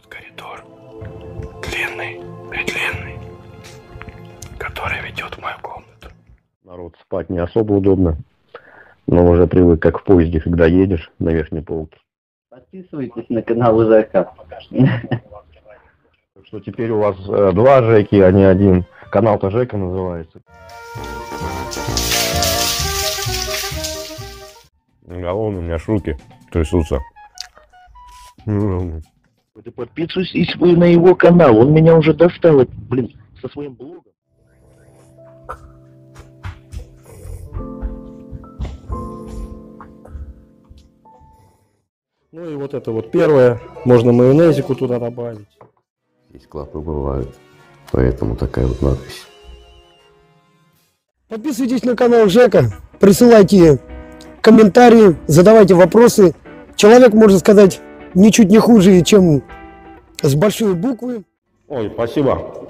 вот коридор. Длинный, предлинный, который ведет в мою комнату. Народ, спать не особо удобно, но уже привык, как в поезде, когда едешь на верхней полке. Подписывайтесь на канал. Так что теперь у вас э, два Жеки, а не один. Канал-то Жека называется. Головы у меня ж руки трясутся. Ты подписывайтесь вы на его канал, он меня уже достал, блин, со своим блогом. Ну и вот это вот первое, можно майонезику туда добавить. Здесь клапы бывают, поэтому такая вот надпись. Подписывайтесь на канал Жека, присылайте комментарии, задавайте вопросы. Человек, можно сказать, ничуть не хуже, чем с большой буквы. Ой, спасибо.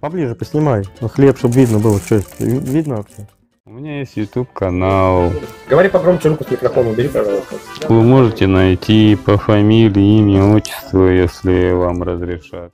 Поближе поснимай, на хлеб, чтобы видно было, что это. Видно вообще? У меня есть YouTube канал. Говори погромче, руку с микрофона убери, пожалуйста. Вы можете найти по фамилии, имя, отчеству, если вам разрешат.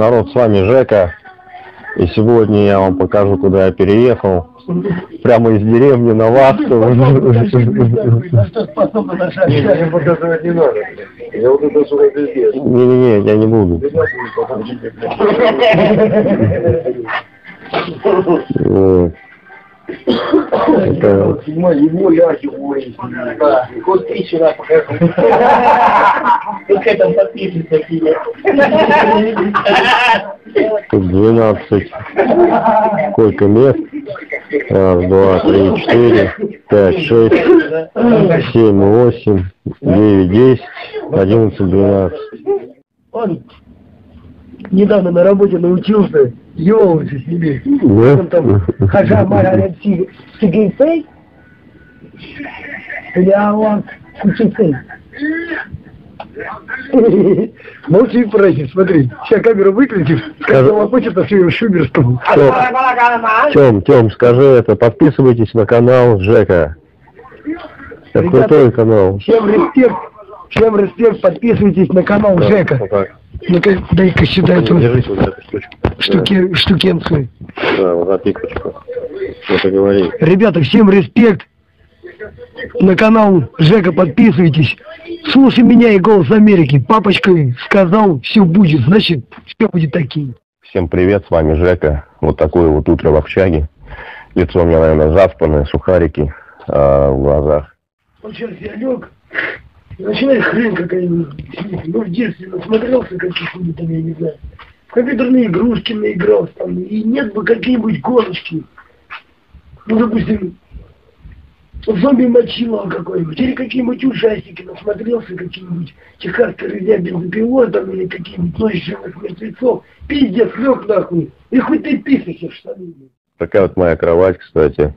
Народ, с вами Жека. И сегодня я вам покажу, куда я переехал. Прямо из деревни на Вахту. Не-не-не, я не буду. Вот. Такая вот. Его я сегодня. Да, год три вчера покажу. Только там подписывайтесь такие. Тут 12 сколько мест. Раз, два, три, четыре, пять, шесть, семь, восемь, девять, десять, одиннадцать, двенадцать. Он недавно на работе научился елочи с ними. Он там хажа маля сигарет Я вам кучей Молчи, просит, смотри. Сейчас камеру выключишь, скажи, хочет на своем шуберском. Тем, Тем, скажи это, подписывайтесь на канал Жека. Это крутой канал. Всем респект, всем респект, подписывайтесь на канал Жека. Вот так. Ну-ка, дай-ка сюда эту Держите вот эту штучку. штуки, штукенцию. Да, вот запикочку. Это говори. Ребята, всем респект. На канал Жека подписывайтесь. Слушай меня и голос Америки. Папочка сказал, все будет, значит, все будет таким. Всем привет, с вами Жека. Вот такое вот утро в общаге. Лицо у меня, наверное, заспанное, сухарики а, в глазах. Он сейчас я лег, начинает хрень какая-нибудь. Ну, в детстве насмотрелся каких-нибудь там, я не знаю. В компьютерные игрушки наигрался там. И нет бы какие-нибудь гоночки. Ну, допустим, зомби мочило какой-нибудь, или какие-нибудь ужастики, насмотрелся какие-нибудь чехарка рыдя бензопилотом, или какие-нибудь ночь живых мертвецов, пиздец, лег нахуй, и хоть ты писайся в штаны. Такая вот моя кровать, кстати.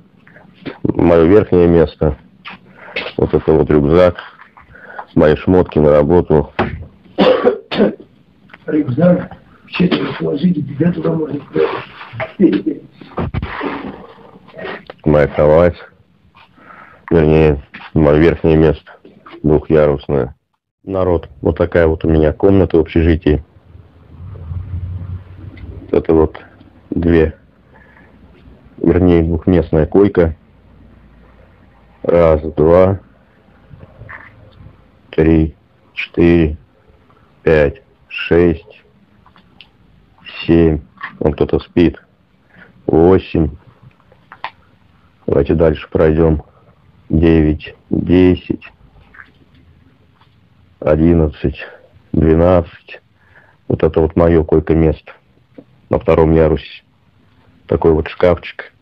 Мое верхнее место. Вот это вот рюкзак. Мои шмотки на работу. Рюкзак, четверо сложить, и тебя туда можно. Моя кровать. Вернее, Мое верхнее место, двухъярусное. Народ, вот такая вот у меня комната в общежитии. Это вот две, вернее, двухместная койка. Раз, два, три, четыре, пять, шесть, семь. Вон кто-то спит. Восемь. Давайте дальше пройдем. Девять, десять, одиннадцать, двенадцать. Вот это вот мое койко-место на втором ярусе. Такой вот шкафчик.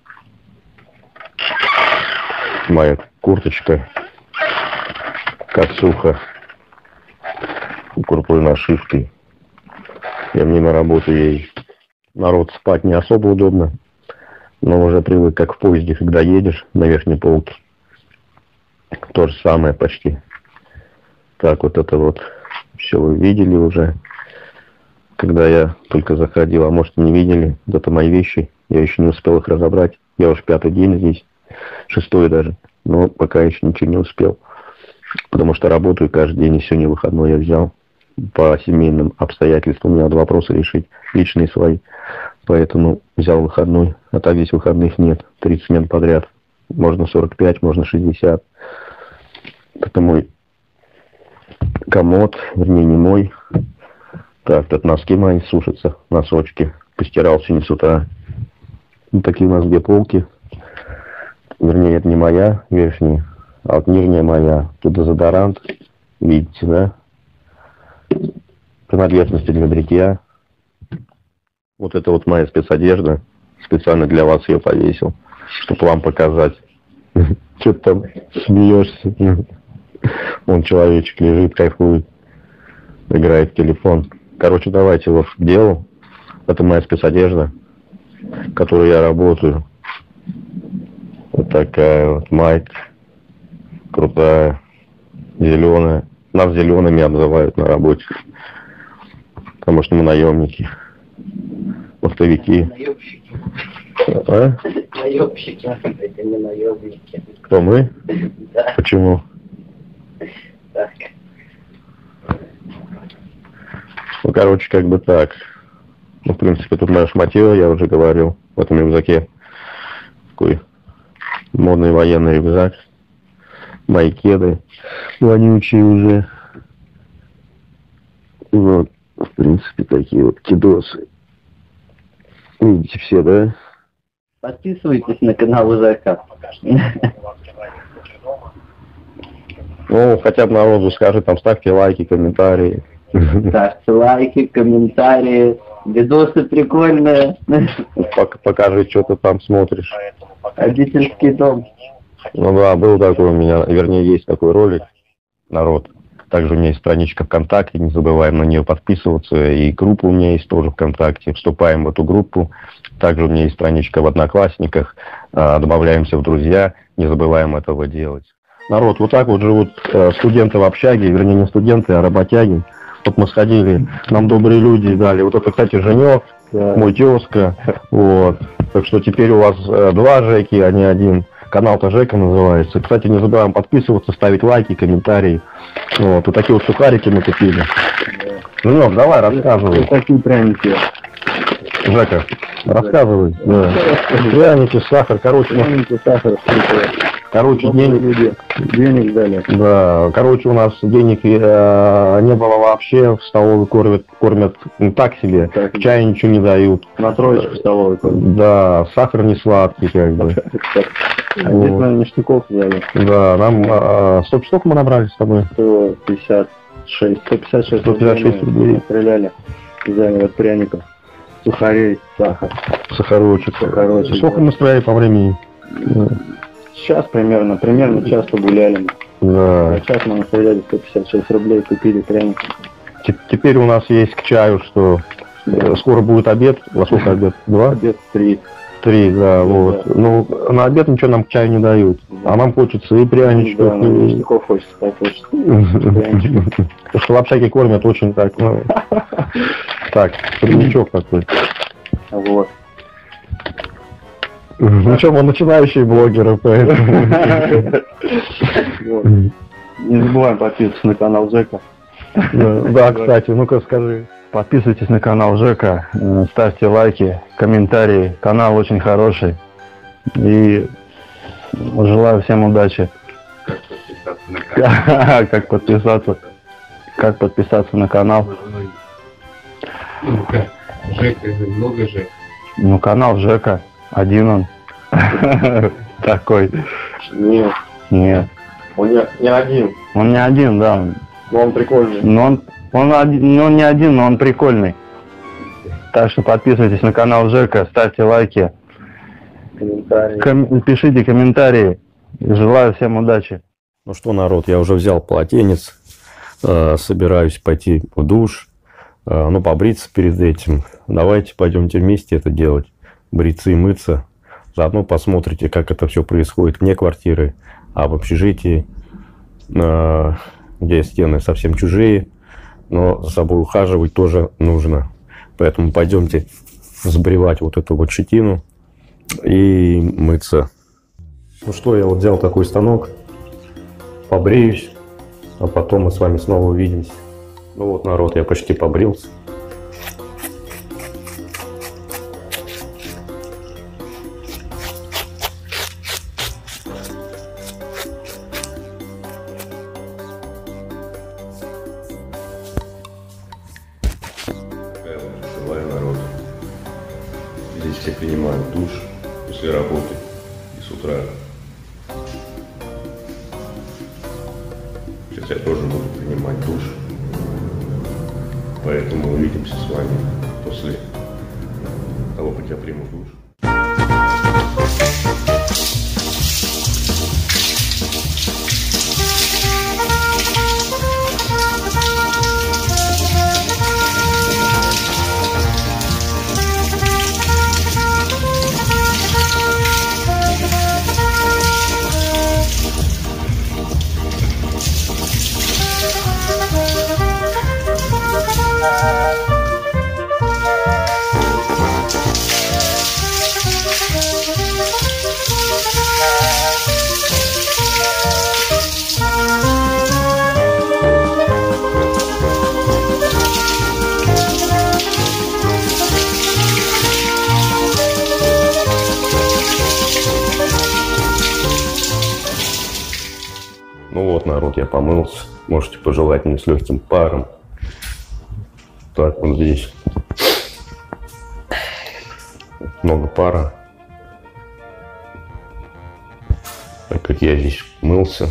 Моя курточка. Кацуха. Крутой нашивкой. Я мне на работу ей. Народ спать не особо удобно. Но уже привык, как в поезде, когда едешь на верхней полке. То же самое почти. Так, вот это вот все вы видели уже. Когда я только заходил, а может не видели, это мои вещи. Я еще не успел их разобрать. Я уже пятый день здесь, шестой даже. Но пока еще ничего не успел. Потому что работаю каждый день, и сегодня выходной я взял. По семейным обстоятельствам мне надо вопросы решить, личные свои. Поэтому взял выходной, а так здесь выходных нет. 30 смен подряд. Можно 45, можно 60. Это мой комод, вернее не мой. Так, тут носки мои сушатся, носочки. Постирал сегодня с утра. Вот такие у нас две полки. Вернее, это не моя верхняя, а вот нижняя моя. Тут дезодорант, видите, да? Принадлежности для бритья. Вот это вот моя спецодежда. Специально для вас ее повесил, чтобы вам показать. Что ты там смеешься? Вон человечек лежит, кайфует, играет в телефон. Короче, давайте вот к делу. Это моя спецодежда, в которой я работаю. Вот такая вот майка. Крутая. Зеленая. Нас зелеными обзывают на работе. Потому что мы наемники. Мостовики. А? Наебщики, это не наебники. Кто мы? Да, Почему? так. Ну, короче, как бы так. Ну, в принципе, тут мое шматье, я уже говорил, в этом рюкзаке. Такой модный военный рюкзак. Мои кеды вонючие уже. Вот, в принципе, такие вот кедосы. Видите все, да? Подписывайтесь на канал УЗК. Ну, хотя бы народу скажи, там ставьте лайки, комментарии. Ставьте лайки, комментарии. Видосы прикольные. Пок- Покажи, что ты там смотришь. Родительский дом. Ну да, был такой у меня, вернее, есть такой ролик, народ. Также у меня есть страничка ВКонтакте, не забываем на нее подписываться. И группа у меня есть тоже ВКонтакте. Вступаем в эту группу. Также у меня есть страничка в Одноклассниках. А, Добавляемся в друзья. Не забываем этого делать. Народ, вот так вот живут э, студенты в общаге, вернее, не студенты, а работяги. Вот мы сходили, нам добрые люди дали. Вот это, кстати, Женек, мой тезка. Вот. Так что теперь у вас э, два Жеки, а не один. Канал-то Жека называется. Кстати, не забываем подписываться, ставить лайки, комментарии. Вот. Вот такие вот сухарики мы купили. Женек, давай, рассказывай. Такие пряники. Жека, рассказывай. Да. Пряники, сахар, короче, ну, Пряники, сахар. Короче, денег, Денег дали. Да, короче, у нас денег э, не было вообще, в столовой кормят, кормят ну, так себе, Так. чая ничего не дают. На троечку столовой. Да, сахар не сладкий, как бы. А здесь, наверное, ништяков взяли. Да, нам, а, стоп, сколько мы набрали с тобой? 156. 156 156 рублей. Стреляли. Взяли от пряников. Сухарей, сахар. Сахарочек. Сахарочек, Сколько мы стояли по времени? Сейчас примерно, примерно час погуляли. Да. За час мы настреляли 156 рублей, купили пряники. Те- Теперь у нас есть к чаю, что э, скоро будет обед. Во сколько обед? Два? Обед три. Три, да, вот. Ну, на обед ничего нам к чаю не дают. А нам хочется и пряничков, Да, на и- хочется, так хочется. Прянички. Потому что общаге кормят очень так, ну, так, парничок такой. Вот. Ну что, мы начинающие блогеры, поэтому... Не забываем подписываться на канал Жека. Да, кстати, ну-ка скажи. Подписывайтесь на канал Жека, э, ставьте лайки, комментарии. Канал очень хороший. И желаю всем удачи. Как подписаться? Как подписаться на канал? Жека, много Жек. Ну, канал Жека. Один он. Такой. Нет, Нет. он не, не один, Он не один, да. но он прикольный. Но он, он, один, ну, он не один, но он прикольный. Так что подписывайтесь на канал Жека, ставьте лайки, Комментарий. ком- пишите комментарии. Желаю всем удачи. Ну что, народ, я уже взял полотенец, э, собираюсь пойти в душ, э, ну, побриться перед этим. Давайте пойдемте вместе это делать, бриться и мыться. Заодно посмотрите, как это все происходит вне квартиры, а в общежитии, э, где стены совсем чужие, но за собой ухаживать тоже нужно. Поэтому пойдемте сбривать вот эту вот щетину и мыться. Ну что, я вот взял такой станок, побреюсь, а потом мы с вами снова увидимся. Ну вот, народ, я почти побрился. С легким паром. Так, вот здесь много пара. Так как я здесь мылся.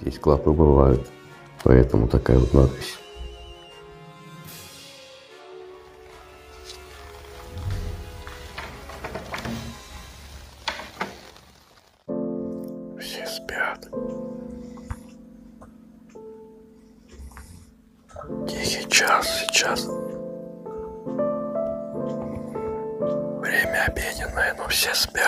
Здесь клапы бывают, поэтому такая вот надпись. Сейчас. Время обеденное, но все спят.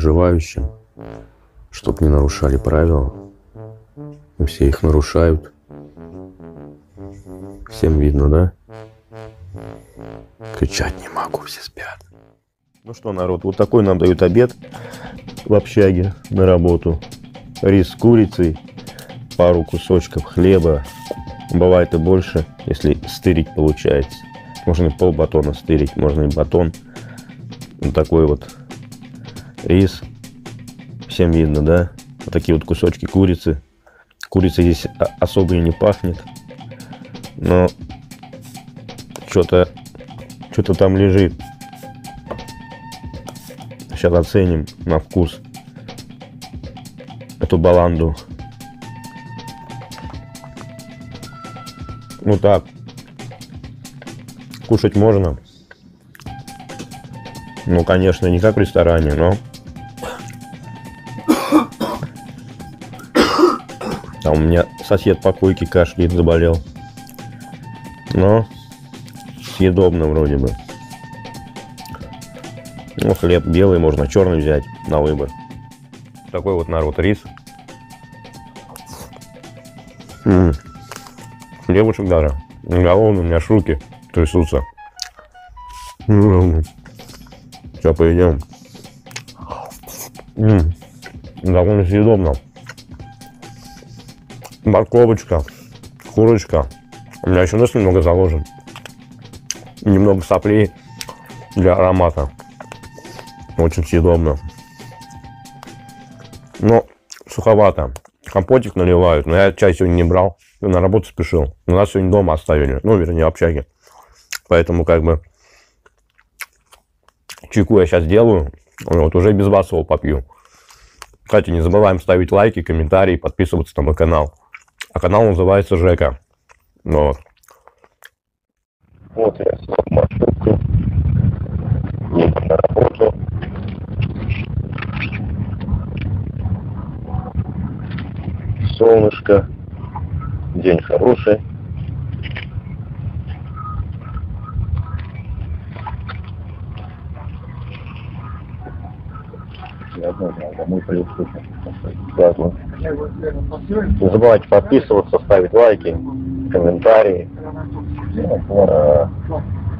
Проживающим, чтоб не нарушали правила. И Все их нарушают. Всем видно, да? Кричать не могу, все спят. Ну что, народ, вот такой нам дают обед в общаге на работу. Рис с курицей, пару кусочков хлеба. Бывает и больше, если стырить получается. Можно и пол батона стырить, можно и батон. Вот такой вот рис. Всем видно, да? Вот такие вот кусочки курицы. Курица здесь особо и не пахнет. Но что-то что-то там лежит. Сейчас оценим на вкус эту баланду. Ну так. кушать можно. Ну, конечно, не как в ресторане, но... А у меня сосед по койке кашляет, заболел. Но съедобно вроде бы. Ну, хлеб белый можно, черный взять на выбор. Такой вот народ рис. М. Хлебушек даже. Голодный, у меня аж руки трясутся. Сейчас поедем. М, Довольно съедобно. Морковочка, курочка. У меня еще нос немного заложен. Немного соплей для аромата. Очень съедобно. Но суховато. Компотик наливают, но я чай сегодня не брал. На работу спешил. У нас сегодня дома оставили. Ну, вернее, в общаге. Поэтому как бы чайку я сейчас делаю. Вот, уже без вас его попью. Кстати, не забываем ставить лайки, комментарии, подписываться на мой канал. А канал называется Жека. Вот. Вот я сел в маршрутку. Еду на работу. Солнышко. День хороший. Сразу. Не забывайте подписываться, ставить лайки, комментарии. Э,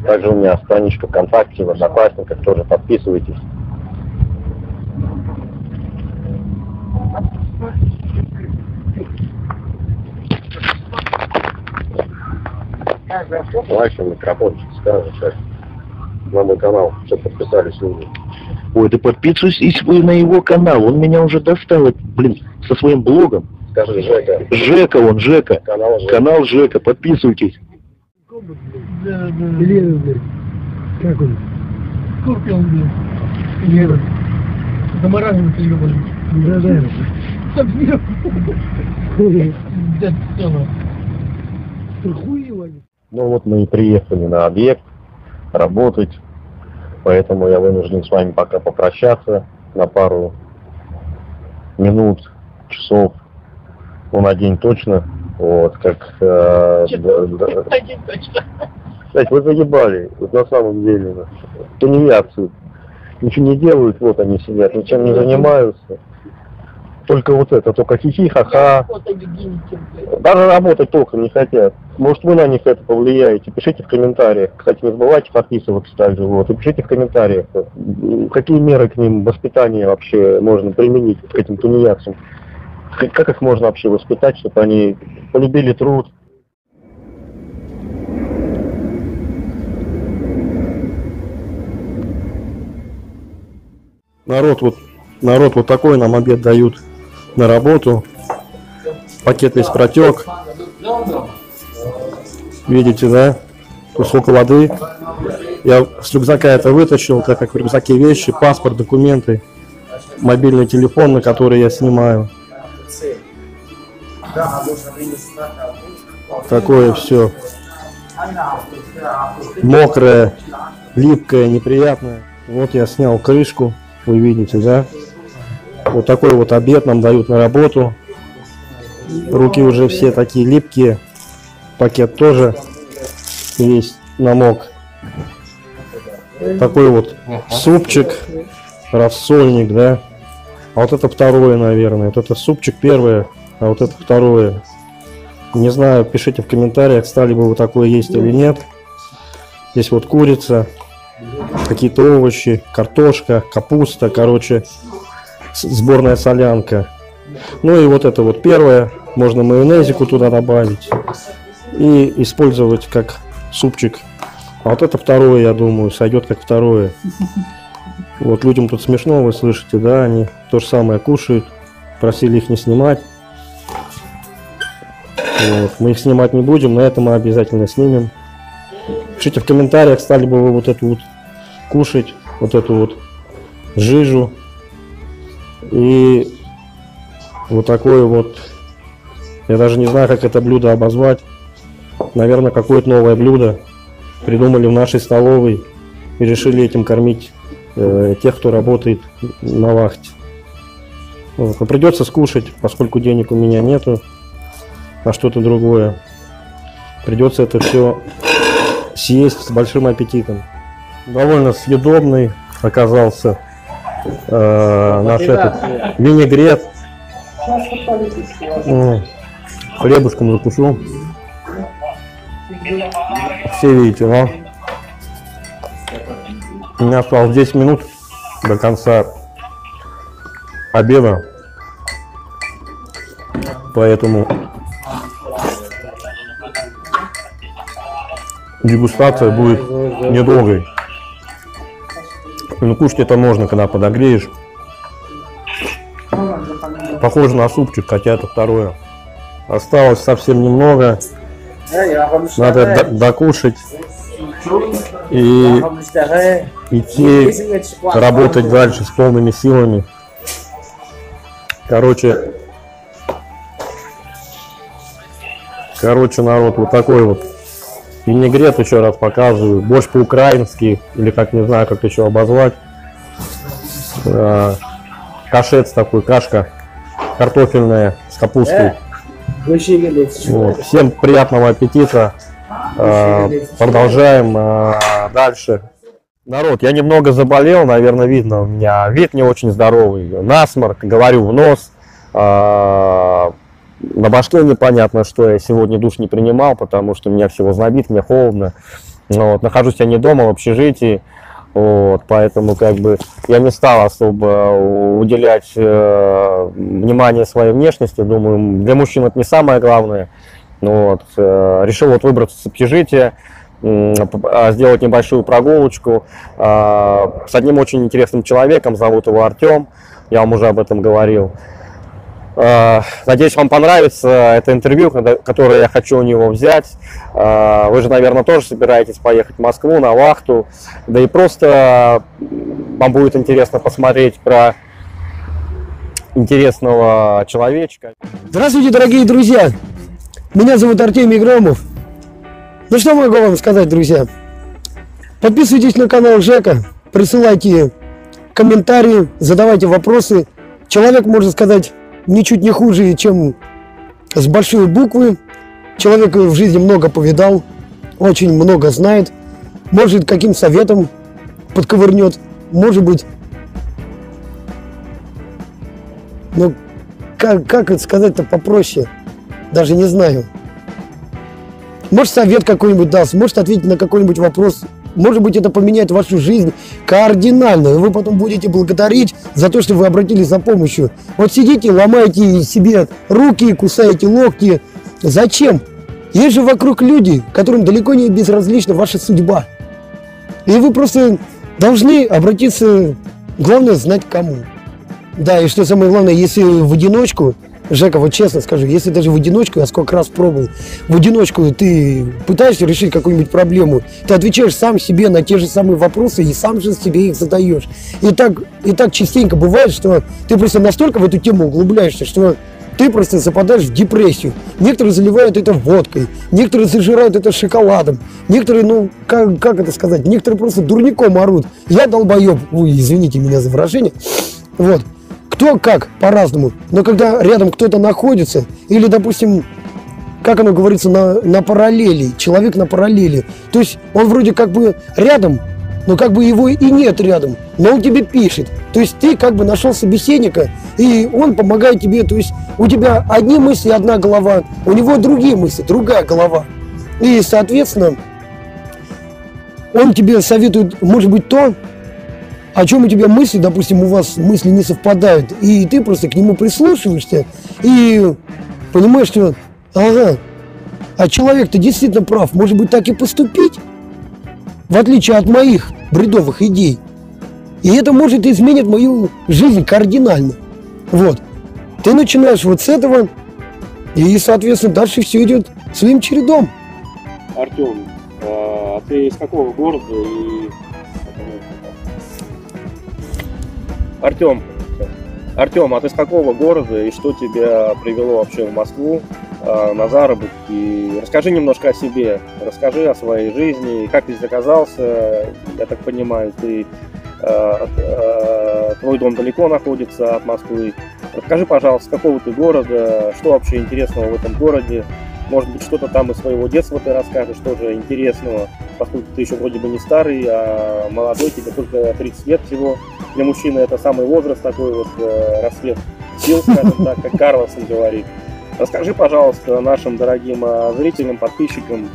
Также у меня страничка ВКонтакте, в Одноклассниках, тоже подписывайтесь. Лайки, микрофончик, скажем сейчас. На мой канал, что подписались люди. Ой, да подписывайтесь вы на его канал, он меня уже достал, блин, со своим блогом. Скажи, Жека, Жека, он Жека. канал Жека. Канал Жека, подписывайтесь. Да, да. Левый, блядь. Как он? Скорпион, блядь. Да, да. Совсем. Блядь, цело. Хуево. Ну вот мы и приехали на объект работать, поэтому я вынужден с вами пока попрощаться на пару минут, часов, ну на день точно, вот, как... э, да- да- Кстати, вы заебали, вот на самом деле, тунеядцы, ничего не делают, вот они сидят, ничем не занимаются. Только вот это, только хихи, ха-ха. Даже работать толком не хотят. Может, вы на них это повлияете. Пишите в комментариях. Кстати, не забывайте подписываться также. Вот. И пишите в комментариях, какие меры к ним воспитания вообще можно применить к этим тунеядцам. Как их можно вообще воспитать, чтобы они полюбили труд, Народ вот, народ вот такой нам обед дают на работу. Пакет весь протек. Видите, да? Тут сколько воды. Я с рюкзака это вытащил, так как в рюкзаке вещи, паспорт, документы, мобильный телефон, на который я снимаю. Такое все мокрое, липкое, неприятное. Вот я снял крышку, вы видите, да? Вот такой вот обед нам дают на работу. Руки уже все такие липкие. Пакет тоже весь намок. Такой вот супчик, рассольник, да? А вот это второе, наверное. Вот это супчик первое, а вот это второе. Не знаю, пишите в комментариях, стали бы вы такое есть или нет. Здесь вот курица, какие-то овощи, картошка, капуста, короче, сборная солянка. Ну и вот это вот первое, можно майонезику туда добавить и использовать как супчик. А вот это второе, я думаю, сойдет как второе. Вот людям тут смешно, вы слышите, да, они то же самое кушают, просили их не снимать. Вот. Мы их снимать не будем, но это мы обязательно снимем. Пишите в комментариях, стали бы вы вот эту вот кушать, вот эту вот жижу. И вот такое вот, я даже не знаю, как это блюдо обозвать. Наверное, какое-то новое блюдо. придумали в нашей столовой и решили этим кормить э, тех, кто работает на вахте. Вот. Но придется скушать, поскольку денег у меня нету на что-то другое. Придется это все съесть с большим аппетитом. Довольно съедобный оказался э, наш этот винегрет. Хлебушком закушу. Все видите, да? У меня осталось 10 минут до конца обеда. Поэтому дегустация будет недолгой. Ну, кушать это можно, когда подогреешь. Похоже на супчик, хотя это второе. Осталось совсем немного. Надо до- докушать и идти работать дальше с полными силами. Короче, короче, народ, вот такой вот винегрет еще раз показываю. Борщ по-украински, или как не знаю, как еще обозвать. А, Кашец такой, кашка картофельная с капустой. Вот. Всем приятного аппетита. А, Продолжаем дальше. Народ, я немного заболел, наверное, видно у меня. Вид не очень здоровый. Насморк, говорю в нос. На башке непонятно, что я сегодня душ не принимал, потому что меня всего знобит, мне холодно. Вот. Нахожусь я не дома, в общежитии. Вот, поэтому как бы я не стал особо уделять э, внимание своей внешности. Думаю, для мужчин это не самое главное. Ну Вот, э, решил вот выбраться с общежития, а, сделать небольшую прогулочку а, с одним очень интересным человеком, зовут его Артем, я вам уже об этом говорил. А, Надеюсь, вам понравится это интервью, которое я хочу у него взять. А, Вы же, наверное, тоже собираетесь поехать в Москву на вахту. Да и просто вам будет интересно посмотреть про интересного человечка. Здравствуйте, дорогие друзья! Меня зовут Артемий Громов. Ну что могу вам сказать, друзья? Подписывайтесь на канал Жека, присылайте комментарии, задавайте вопросы. Человек, можно сказать, ничуть не хуже, чем с большой буквы. Человек в жизни много повидал, очень много знает. Может, каким советом подковырнет. Может быть, ну, как, как это сказать-то попроще? Даже не знаю. Может, совет какой-нибудь даст, может, ответить на какой-нибудь вопрос. Может быть, это поменяет вашу жизнь кардинально. И вы потом будете благодарить за то, что вы обратились за помощью. Вот сидите, ломаете себе руки, кусаете локти. Зачем? Есть же вокруг люди, которым далеко не безразлична ваша судьба. И вы просто должны обратиться, главное, знать кому. Да, и что самое главное, если в одиночку, Жека, вот честно скажу, если даже в одиночку, я сколько раз пробовал, в одиночку ты пытаешься решить какую-нибудь проблему, ты отвечаешь сам себе на те же самые вопросы и сам же себе их задаешь. И так, и так частенько бывает, что ты просто настолько в эту тему углубляешься, что ты просто западаешь в депрессию. Некоторые заливают это водкой, некоторые зажирают это шоколадом, некоторые, ну, как, как это сказать, некоторые просто дурником орут. Я долбоеб, вы извините меня за выражение. Вот. Кто как, по-разному. Но когда рядом кто-то находится, или, допустим, как оно говорится, на, на параллели, человек на параллели. То есть он вроде как бы рядом, но как бы его и нет рядом, но он тебе пишет. То есть ты как бы нашел собеседника, и он помогает тебе. То есть у тебя одни мысли, одна голова, у него другие мысли, другая голова. И, соответственно, он тебе советует, может быть, то, о чем у тебя мысли, допустим, у вас мысли не совпадают, и ты просто к нему прислушиваешься и понимаешь, что, ага, а человек-то действительно прав, может быть, так и поступить, в отличие от моих бредовых идей. И это может изменить мою жизнь кардинально. Вот. Ты начинаешь вот с этого, и, соответственно, дальше все идет своим чередом. Артем, а ты из какого города и... Артем, Артем, а ты с какого города и что тебя привело вообще в Москву? э, на заработки. Расскажи немножко о себе, расскажи о своей жизни, как ты здесь оказался. Я так понимаю, ты э, э, твой дом далеко находится от Москвы. Расскажи, пожалуйста, с какого ты города, что вообще интересного в этом городе. Может быть, что-то там из своего детства ты расскажешь, тоже интересного, поскольку ты еще вроде бы не старый, а молодой, тебе только 30 лет всего. Для мужчины это самый возраст такой вот, э, рассвет сил, скажем так, как Карлсон говорит. Расскажи, пожалуйста, нашим дорогим э, зрителям, подписчикам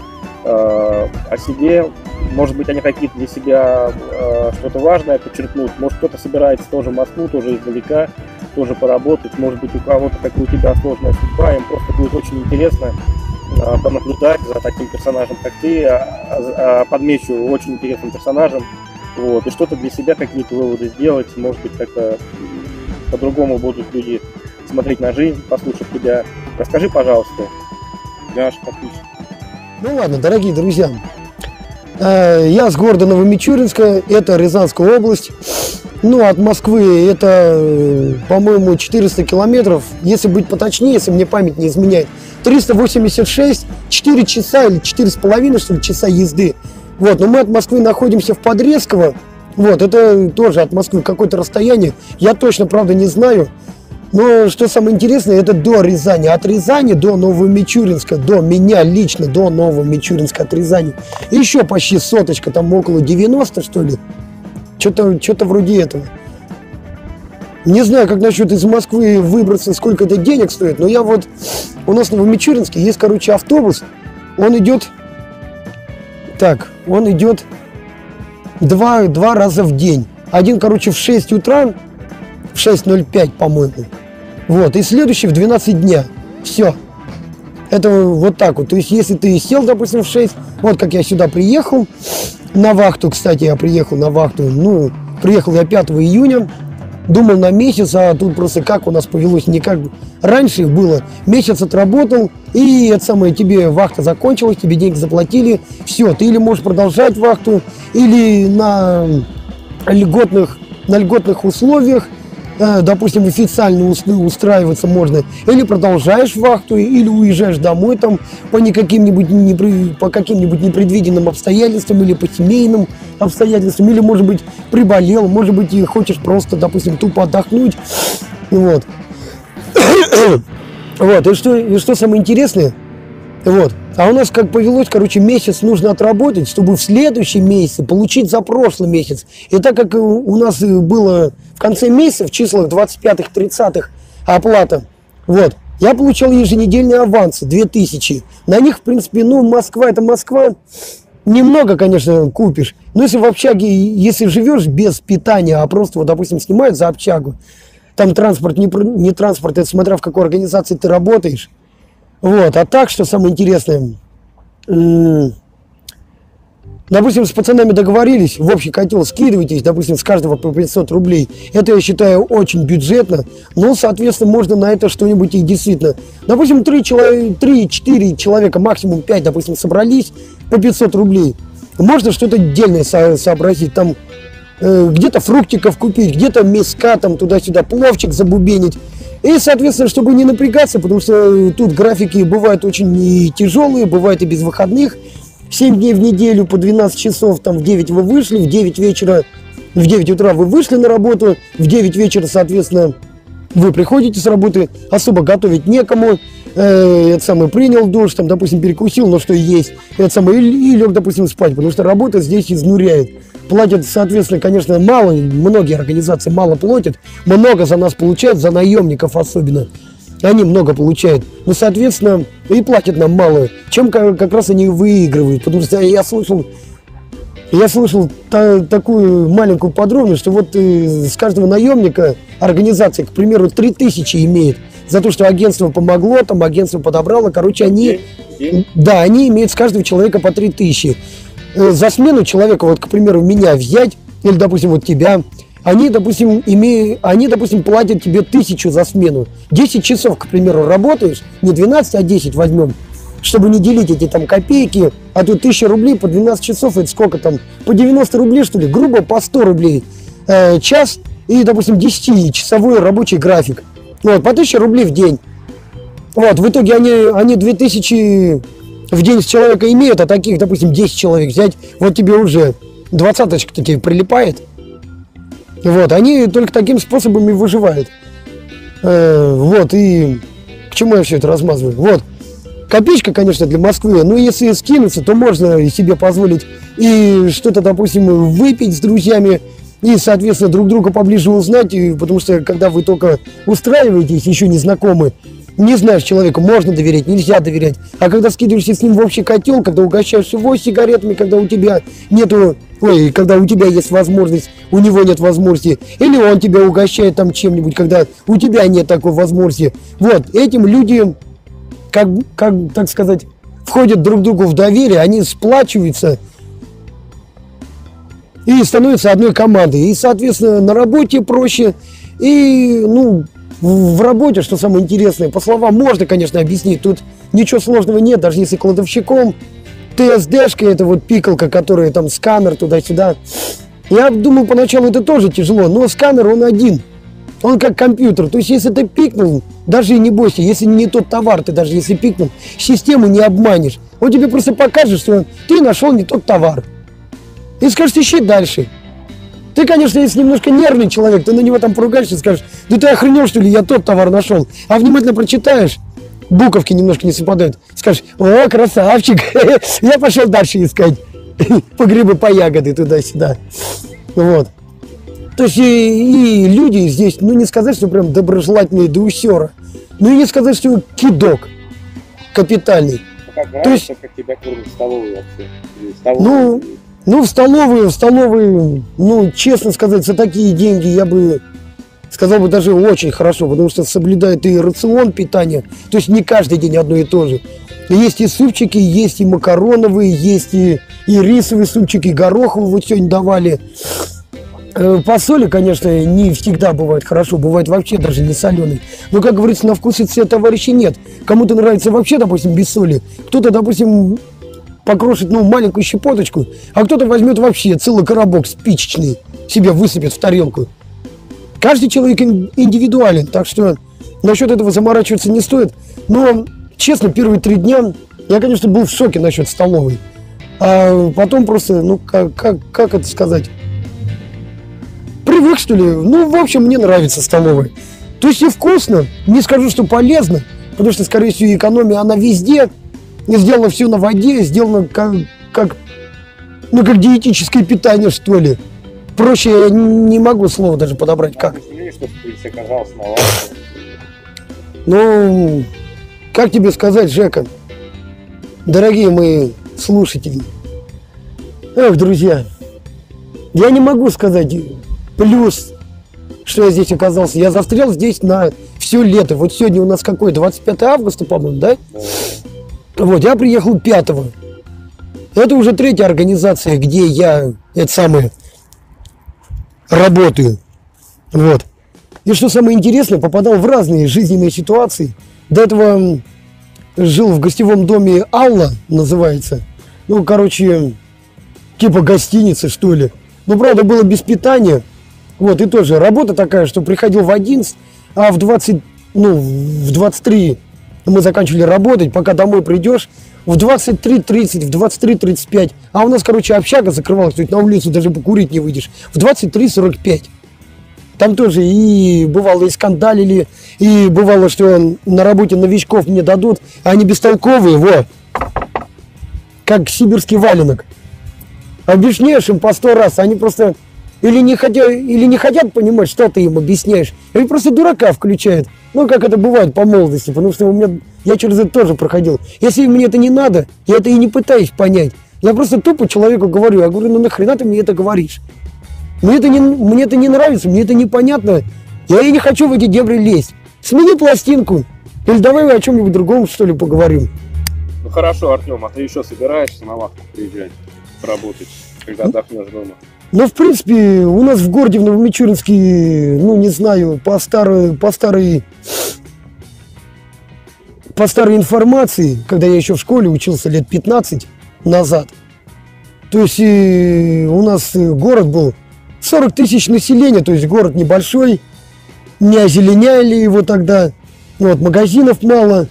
э, о себе. Может быть, они какие-то для себя э, что-то важное подчеркнут. Может, кто-то собирается тоже в Москву, тоже издалека, тоже поработать. Может быть, у кого-то, как и у тебя, сложная судьба. Им просто будет очень интересно понаблюдать за таким персонажем, как ты. А, а, а, подмечу, очень интересным персонажем. Вот, и что-то для себя, какие-то выводы сделать. Может быть, как-то по-другому будут люди смотреть на жизнь, послушав тебя. Расскажи, пожалуйста, для наших подписчиков. Ну ладно, дорогие друзья, э, я с города Новомичуринска, это Рязанская область. Ну, от Москвы это, э, по-моему, 400 километров. Если быть поточнее, если мне память не изменяет, 386, 4 часа или 4,5 что ли, часа езды. Вот, но мы от Москвы находимся в Подрезково. Вот, это тоже от Москвы какое-то расстояние. Я точно, правда, не знаю. Но что самое интересное, это до Рязани. От Рязани до Новомичуринска, до меня лично, до Новомичуринска от Рязани. Еще почти соточка, там около 90, что ли. Что-то что вроде этого. Не знаю, как насчет из Москвы выбраться, сколько это денег стоит, но я вот... У нас в Новомичуринске есть, короче, автобус. Он идет... Так, он идет два, два раза в день. Один, короче, в 6 утра, в 6.05, по-моему. Вот, и следующий в 12 дня. Все. Это вот так вот. То есть, если ты сел, допустим, в 6, вот как я сюда приехал, на вахту, кстати, я приехал на вахту, ну, приехал я 5 июня, думал на месяц, а тут просто как у нас повелось, не как раньше было. Месяц отработал, и это самое, тебе вахта закончилась, тебе деньги заплатили, все, ты или можешь продолжать вахту, или на льготных, на льготных условиях, допустим, официально устраиваться можно, или продолжаешь вахту, или уезжаешь домой там по каким-нибудь непри, каким-нибудь непредвиденным обстоятельствам или по семейным обстоятельствам, или, может быть, приболел, может быть, и хочешь просто, допустим, тупо отдохнуть. Вот. вот, и что, и что самое интересное, вот, а у нас как повелось, короче, месяц нужно отработать, чтобы в следующем месяце получить за прошлый месяц. И так как у нас было в конце месяца, в числах 25-30 оплата, вот, я получал еженедельные авансы, 2000. На них, в принципе, ну, Москва это Москва, немного, конечно, купишь. Но если в общаге, если живешь без питания, а просто, вот, допустим, снимают за общагу, там транспорт, не, не транспорт, это смотря в какой организации ты работаешь. Вот, а так, что самое интересное, допустим, с пацанами договорились, в общий котел скидывайтесь, допустим, с каждого по 500 рублей. Это, я считаю, очень бюджетно, но, соответственно, можно на это что-нибудь и действительно. Допустим, 3-4 человека, максимум 5, допустим, собрались по 500 рублей. Можно что-то отдельное со сообразить, там э, где-то фруктиков купить, где-то мяска, там туда-сюда, пловчик забубенить. И, соответственно, чтобы не напрягаться, потому что тут графики бывают очень тяжелые, бывают и без выходных. 7 дней в неделю по 12 часов, там в 9 вы вышли, в 9 вечера, в 9 утра вы вышли на работу, в 9 вечера, соответственно, вы приходите с работы, особо готовить некому, э, самое, принял душ, там, допустим, перекусил, но что есть, это самое, и, и лег, допустим, спать, потому что работа здесь изнуряет. Платят, соответственно, конечно, мало, многие организации мало платят, много за нас получают, за наемников особенно. Они много получают. Ну, соответственно, и платят нам мало, чем как, как раз они выигрывают. Потому что я слышал, я слышал та, такую маленькую подробность, что вот э, с каждого наемника организация, к примеру, 3000 имеет за то, что агентство помогло, там агентство подобрало. Короче, они, да, они имеют с каждого человека по 3000. Э, за смену человека, вот, к примеру, меня взять, или, допустим, вот тебя, они, допустим, имеют, они, допустим, платят тебе тысячу за смену. 10 часов, к примеру, работаешь, не 12, а 10 возьмем, чтобы не делить эти там копейки, а тут 1000 рублей по 12 часов, это сколько там, по 90 рублей, что ли, грубо по 100 рублей э, час и, допустим, 10-часовой рабочий график. Вот, по 1000 рублей в день. Вот, в итоге они, они 2000 в день с человека имеют, а таких, допустим, 10 человек взять, вот тебе уже двадцаточка-то тебе прилипает. Вот, они только таким способом и выживают. Э, вот, и к чему я все это размазываю? Вот, копеечка, конечно, для Москвы, но если скинуться, то можно себе позволить и что-то, допустим, выпить с друзьями, и, соответственно, друг друга поближе узнать, и, потому что, когда вы только устраиваетесь, еще не знакомы, не знаешь человека, можно доверять, нельзя доверять. А когда скидываешься с ним в общий котел, когда угощаешь его сигаретами, когда у тебя нету, ой, когда у тебя есть возможность, у него нет возможности, или он тебя угощает там чем-нибудь, когда у тебя нет такой возможности. Вот, этим люди, как, как так сказать, входят друг другу в доверие, они сплачиваются и становятся одной командой. И, соответственно, на работе проще, и, ну, в работе, что самое интересное, по словам можно, конечно, объяснить, тут ничего сложного нет, даже если кладовщиком, ТСДшка, это вот пикалка, которая там сканер туда-сюда. Я думал поначалу это тоже тяжело, но сканер он один. Он как компьютер. То есть, если ты пикнул, даже и не бойся, если не тот товар, ты даже если пикнул, систему не обманешь. Он тебе просто покажет, что ты нашел не тот товар. И скажет, ищи дальше. Ты, конечно, если немножко нервный человек, ты на него там поругаешься и скажешь, да ты охренел, что ли, я тот товар нашел. А внимательно прочитаешь, буковки немножко не совпадают, скажешь, о, красавчик, я пошел дальше искать по грибы, по ягоды, туда-сюда. Вот. То есть и, и люди здесь, ну не сказать, что прям доброжелательные до усера, ну и не сказать, что кидок капитальный. Как То есть- как тебя кормят в столовой вообще? В столовой? Ну, ну, в столовую, в столовую, ну, честно сказать, за такие деньги я бы сказал бы даже очень хорошо, потому что соблюдает и рацион питания, то есть не каждый день одно и то же. Есть и супчики, есть и макароновые, есть и, и рисовые супчики, и гороховые вот сегодня давали. Э, По соли, конечно, не всегда бывает хорошо, бывает вообще даже не соленый. Но, как говорится, на вкус и цвет товарищей нет. Кому-то нравится вообще, допустим, без соли. Кто-то, допустим, покрошит, ну, маленькую щепоточку, а кто-то возьмет вообще целый коробок спичечный, себе высыпет в тарелку. Каждый человек ин- индивидуален, так что насчет этого заморачиваться не стоит. Но, честно, первые три дня я, конечно, был в шоке насчет столовой. А потом просто, ну, как, как, как это сказать? Привык, что ли? Ну, в общем, мне нравится столовая. То есть и вкусно, не скажу, что полезно, потому что, скорее всего, экономия, она везде. И сделано все на воде, сделано как, как, ну, как диетическое питание, что ли. Проще я не могу слова даже подобрать, как. Ну, как тебе сказать, Жека, дорогие мои слушатели, эх, друзья, я не могу сказать плюс, что я здесь оказался. Я застрял здесь на все лето. Вот сегодня у нас какой, 25 августа, по-моему, да? Вот, я приехал 5 Это уже третья организация, где я, это самое, работаю. Вот. И что самое интересное, попадал в разные жизненные ситуации. До этого жил в гостевом доме Алла, называется. Ну, короче, типа гостиницы, что ли. Ну, правда, было без питания. Вот, и тоже работа такая, что приходил в 11, а в 20, ну, в 23 мы заканчивали работать, пока домой придешь, в 23.30, в 23.35, а у нас, короче, общага закрывалась, то есть на улицу даже покурить не выйдешь, в 23.45. Там тоже и бывало и скандалили, и бывало, что на работе новичков мне дадут, а они бестолковые, во, как сибирский валенок. Объясняешь им по сто раз, они просто или не, хотят, или не хотят понимать, что ты им объясняешь, или просто дурака включают. Ну, как это бывает по молодости, потому что у меня, я через это тоже проходил. Если мне это не надо, я это и не пытаюсь понять. Я просто тупо человеку говорю, я говорю, ну нахрена ты мне это говоришь? Мне это не, мне это не нравится, мне это непонятно. Я и не хочу в эти дебри лезть. Смени пластинку. Или давай о чем-нибудь другом, что ли, поговорим. Ну хорошо, Артем, а ты еще собираешься на лавку приезжать, поработать, когда отдохнешь дома? Ну, в принципе, у нас в городе, в Новомичуринске, ну, не знаю, по старой, по старой, по старой информации, когда я еще в школе учился лет 15 назад, то есть э, у нас э, город был 40 тысяч населения, то есть город небольшой, не озеленяли его тогда, вот, магазинов мало,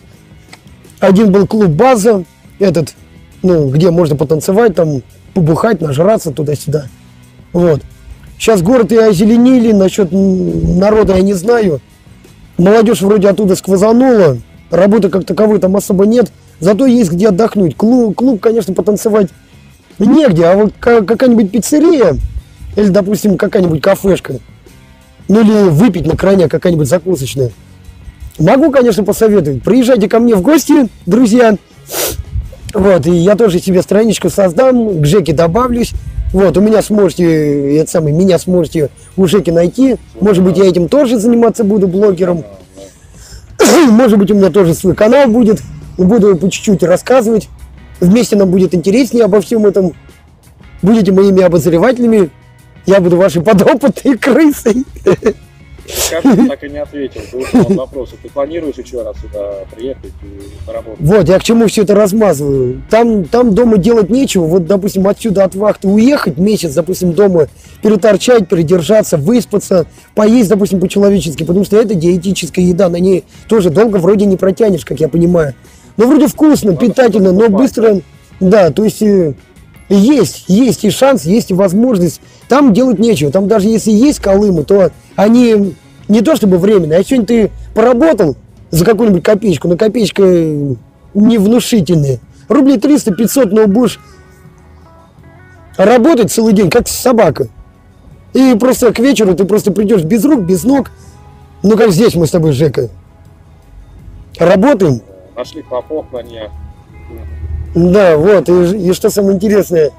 Один был клуб «База», этот, ну, где можно потанцевать, там, побухать, нажраться туда-сюда. Вот. Сейчас город и озеленили, насчет народа я не знаю. Молодежь вроде оттуда сквозанула, работы как таковой там особо нет, зато есть где отдохнуть. Клуб, клуб конечно, потанцевать негде, а вот ка- какая-нибудь пиццерия или, допустим, какая-нибудь кафешка, ну или выпить на крайне какая-нибудь закусочная. Могу, конечно, посоветовать. Приезжайте ко мне в гости, друзья. Вот, и я тоже себе страничку создам, к Жеке добавлюсь. Вот, у меня сможете, это самый, меня сможете у Жеки найти. Может быть, я этим тоже заниматься буду, блогером. Может быть, у меня тоже свой канал будет. Буду по чуть-чуть рассказывать. Вместе нам будет интереснее обо всем этом. Будете моими обозревателями. Я буду вашей подопытной крысой. Скажи, ты так и не ответил. От вопроса. Ты планируешь еще раз сюда приехать и поработать? Вот, я к чему все это размазываю. Там, там дома делать нечего. Вот, допустим, отсюда от вахты уехать месяц, допустим, дома переторчать, передержаться, выспаться, поесть, допустим, по-человечески, потому что это диетическая еда, на ней тоже долго вроде не протянешь, как я понимаю. Но вроде вкусно, питательно, но быстро, да, то есть э, есть, есть и шанс, есть и возможность. Там делать нечего. Там даже если есть колымы, то они не то чтобы временно, а сегодня ты поработал за какую-нибудь копеечку, но копеечка э, не внушительная. Рублей 300-500, но будешь работать целый день, как собака. И просто к вечеру ты просто придешь без рук, без ног. Ну, как здесь мы с тобой, Жека. Работаем, Нашли хлопок на днях. да, вот, и, и что самое интересное,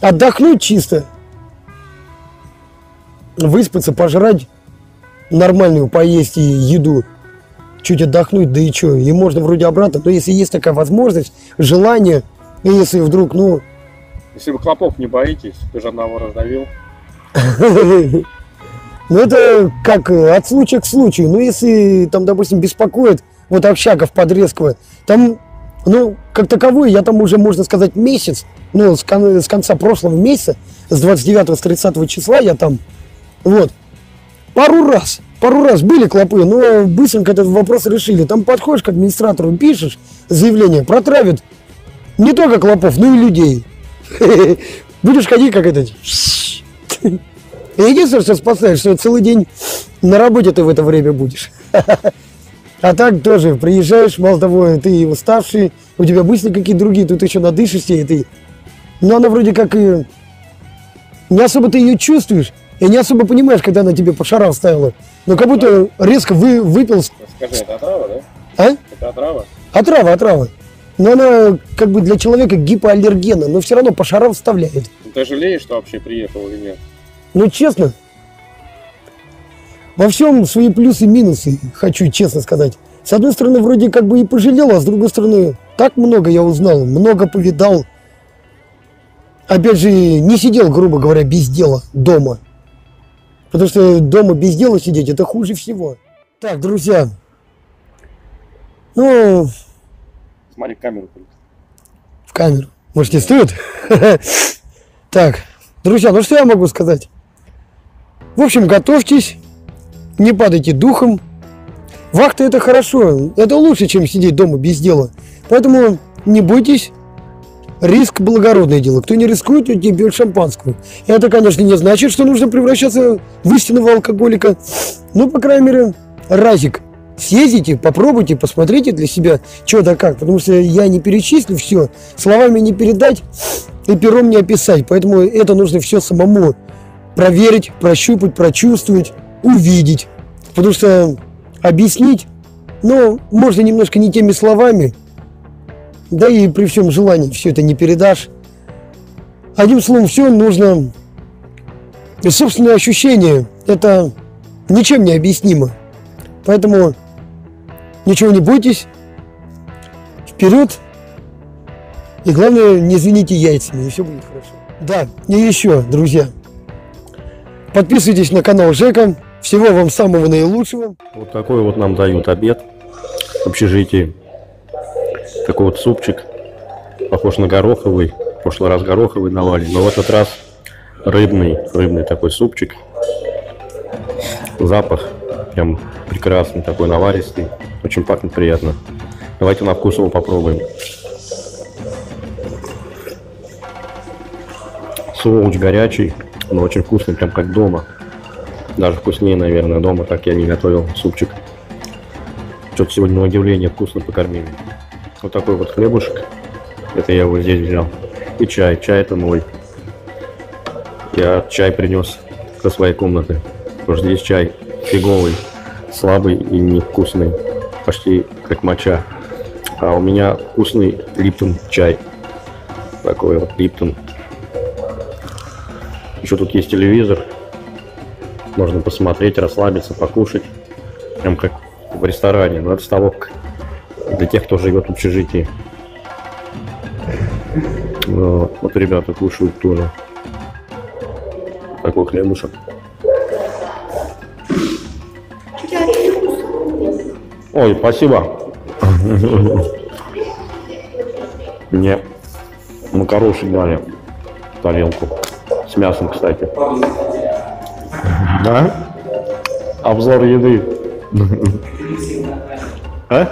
отдохнуть чисто, выспаться, пожрать нормальную, поесть и еду, чуть отдохнуть, да и что, и можно вроде обратно, но если есть такая возможность, желание, и если вдруг, ну, Если вы хлопок не боитесь, ты же одного раздавил. ну это как э, от случая к случаю, ну если там, допустим, беспокоит, вот общага в Подрезково, там, ну, как таковой, я там уже, можно сказать, месяц, ну, с, кон- с конца прошлого месяца, с 29 с 30 числа я там, вот, пару раз, пару раз были клопы, но быстренько этот вопрос решили. Там подходишь к администратору, пишешь заявление, протравят не только клопов, но и людей. Будешь ходить как этот. Единственное, что спасаешь, что целый день на работе ты в это время будешь. А так тоже приезжаешь, мало того, ты уставший, у тебя мысли какие-то другие, тут еще надышишься, и ты... Ну, она вроде как и... Не особо ты ее чувствуешь, и не особо понимаешь, когда она тебе по шарам ставила. Но как будто резко вы, выпил... Скажи, это отрава, да? А? Это отрава? Отрава, отрава. Но она как бы для человека гипоаллергена, но все равно по шарам вставляет. Ну, Ты жалеешь, что вообще приехал или нет? Ну, честно, во всем свои плюсы и минусы, хочу честно сказать. С одной стороны, вроде как бы и пожалел, а с другой стороны, так много я узнал, много повидал. Опять же, не сидел, грубо говоря, без дела дома. Потому что дома без дела сидеть, это хуже всего. Так, друзья, ну, Смотри, камеру в камеру. Может, не стоит? Так, друзья, ну что я могу сказать? В общем, готовьтесь, не падайте духом. Вахта это хорошо, это лучше, чем сидеть дома без дела. Поэтому не бойтесь, риск благородное дело. Кто не рискует, тот не пьет шампанского. Это, конечно, не значит, что нужно превращаться в истинного алкоголика. Ну, по крайней мере, разик. Съездите, попробуйте, посмотрите для себя, что да как. Потому что я не перечислю все, словами не передать и пером не описать. Поэтому это нужно все самому проверить, прощупать, прочувствовать, увидеть. Потому что объяснить, ну, можно немножко не теми словами, да и при всем желании все это не передашь. Одним словом, все нужно... И собственное ощущение, это ничем не объяснимо. Поэтому ничего не бойтесь, вперед, и главное, не звените яйцами, и все будет хорошо. Да, и еще, друзья, подписывайтесь на канал Жека, всего вам самого наилучшего. Вот такой вот нам дают обед в общежитии. Такой вот супчик. Похож на гороховый. В прошлый раз гороховый давали, но в этот раз рыбный, рыбный такой супчик. Запах прям прекрасный, такой наваристый. Очень пахнет приятно. Давайте на вкус его попробуем. Соус горячий, но очень вкусный, прям как дома. Даже вкуснее, наверное, дома, так я не готовил супчик. Что-то сегодня на удивление вкусно покормили. Вот такой вот хлебушек. Это я его здесь взял. И чай. Чай это мой. Я чай принес со своей комнаты. Потому что здесь чай фиговый, слабый и невкусный. Почти как моча. А у меня вкусный Липтон чай. Такой вот Липтон. Еще тут есть телевизор. Можно посмотреть, расслабиться, покушать. Прям как в ресторане. Но это столовка для тех, кто живет в общежитии. Вот, вот ребята кушают тоже. Такой хлебушек. Ой, спасибо. Мне макарошек дали тарелку. Мясом, кстати. Да? Обзор еды. А?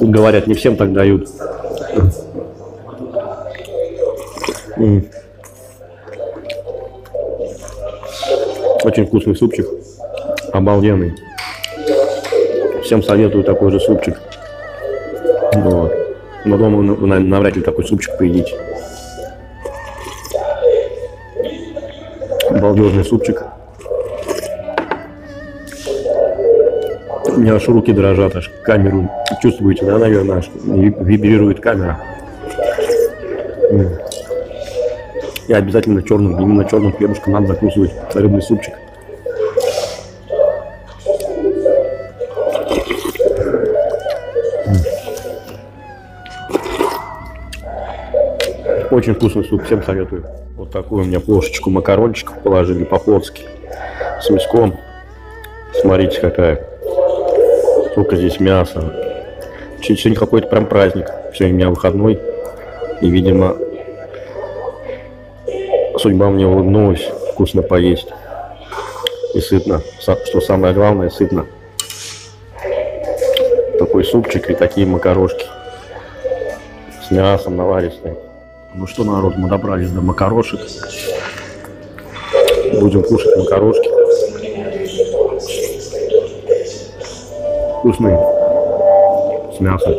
Говорят, не всем так дают. Очень вкусный супчик. Обалденный. Всем советую такой же супчик. Вот. Но дома вы, навряд ли такой супчик поедите. Балдежный супчик. У меня аж руки дрожат, аж камеру чувствуете, да, наверное, аж ви- вибрирует камера. И обязательно черным, именно черным хлебушком надо закусывать рыбный супчик. Очень вкусный суп, всем советую. Вот такую у меня плошечку макарончиков положили по-плотски. С мяском. Смотрите, какая. Сколько здесь мяса. Сегодня какой-то прям праздник. Сегодня у меня выходной. И, видимо, судьба мне улыбнулась. Вкусно поесть. И сытно. Что самое главное, сытно. Такой супчик и такие макарошки. С мясом наваристые. Ну что, народ, мы добрались до макарошек. Будем кушать макарошки. Вкусные. С мясом.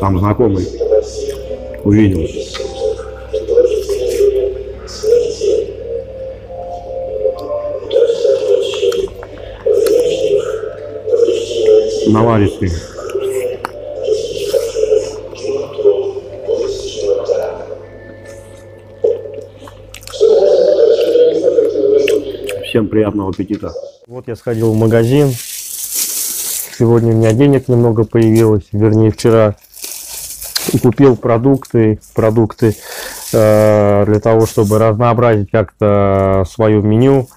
Там знакомый увидел. Наваристый. Всем приятного аппетита. Вот я сходил в магазин. Сегодня у меня денег немного появилось, вернее вчера. И купил продукты, продукты э, для того, чтобы разнообразить как-то свое меню,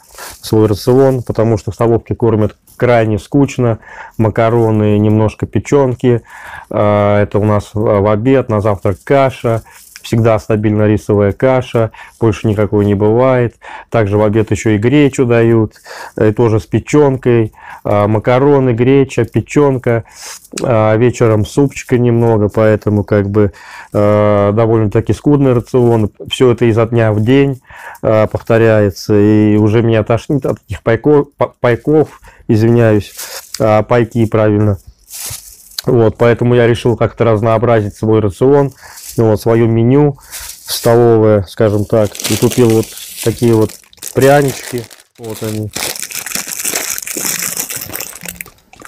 свой рацион, потому что в столовке кормят крайне скучно. Макароны, немножко печенки. Э, это у нас в обед, на завтрак каша. Всегда стабильно рисовая каша, больше никакой не бывает. Также в обед еще и гречу дают, э, тоже с печенкой. А, Макароны, греча, печенка. А, Вечером супчика немного, поэтому как бы э, довольно-таки скудный рацион. Все это изо дня в день э, повторяется. И уже меня тошнит от этих пайков, па- пайков извиняюсь, а, пайки правильно. Вот, поэтому я решил как-то разнообразить свой рацион, вот, свое меню столовое, скажем так. И купил вот такие вот прянички. Вот они.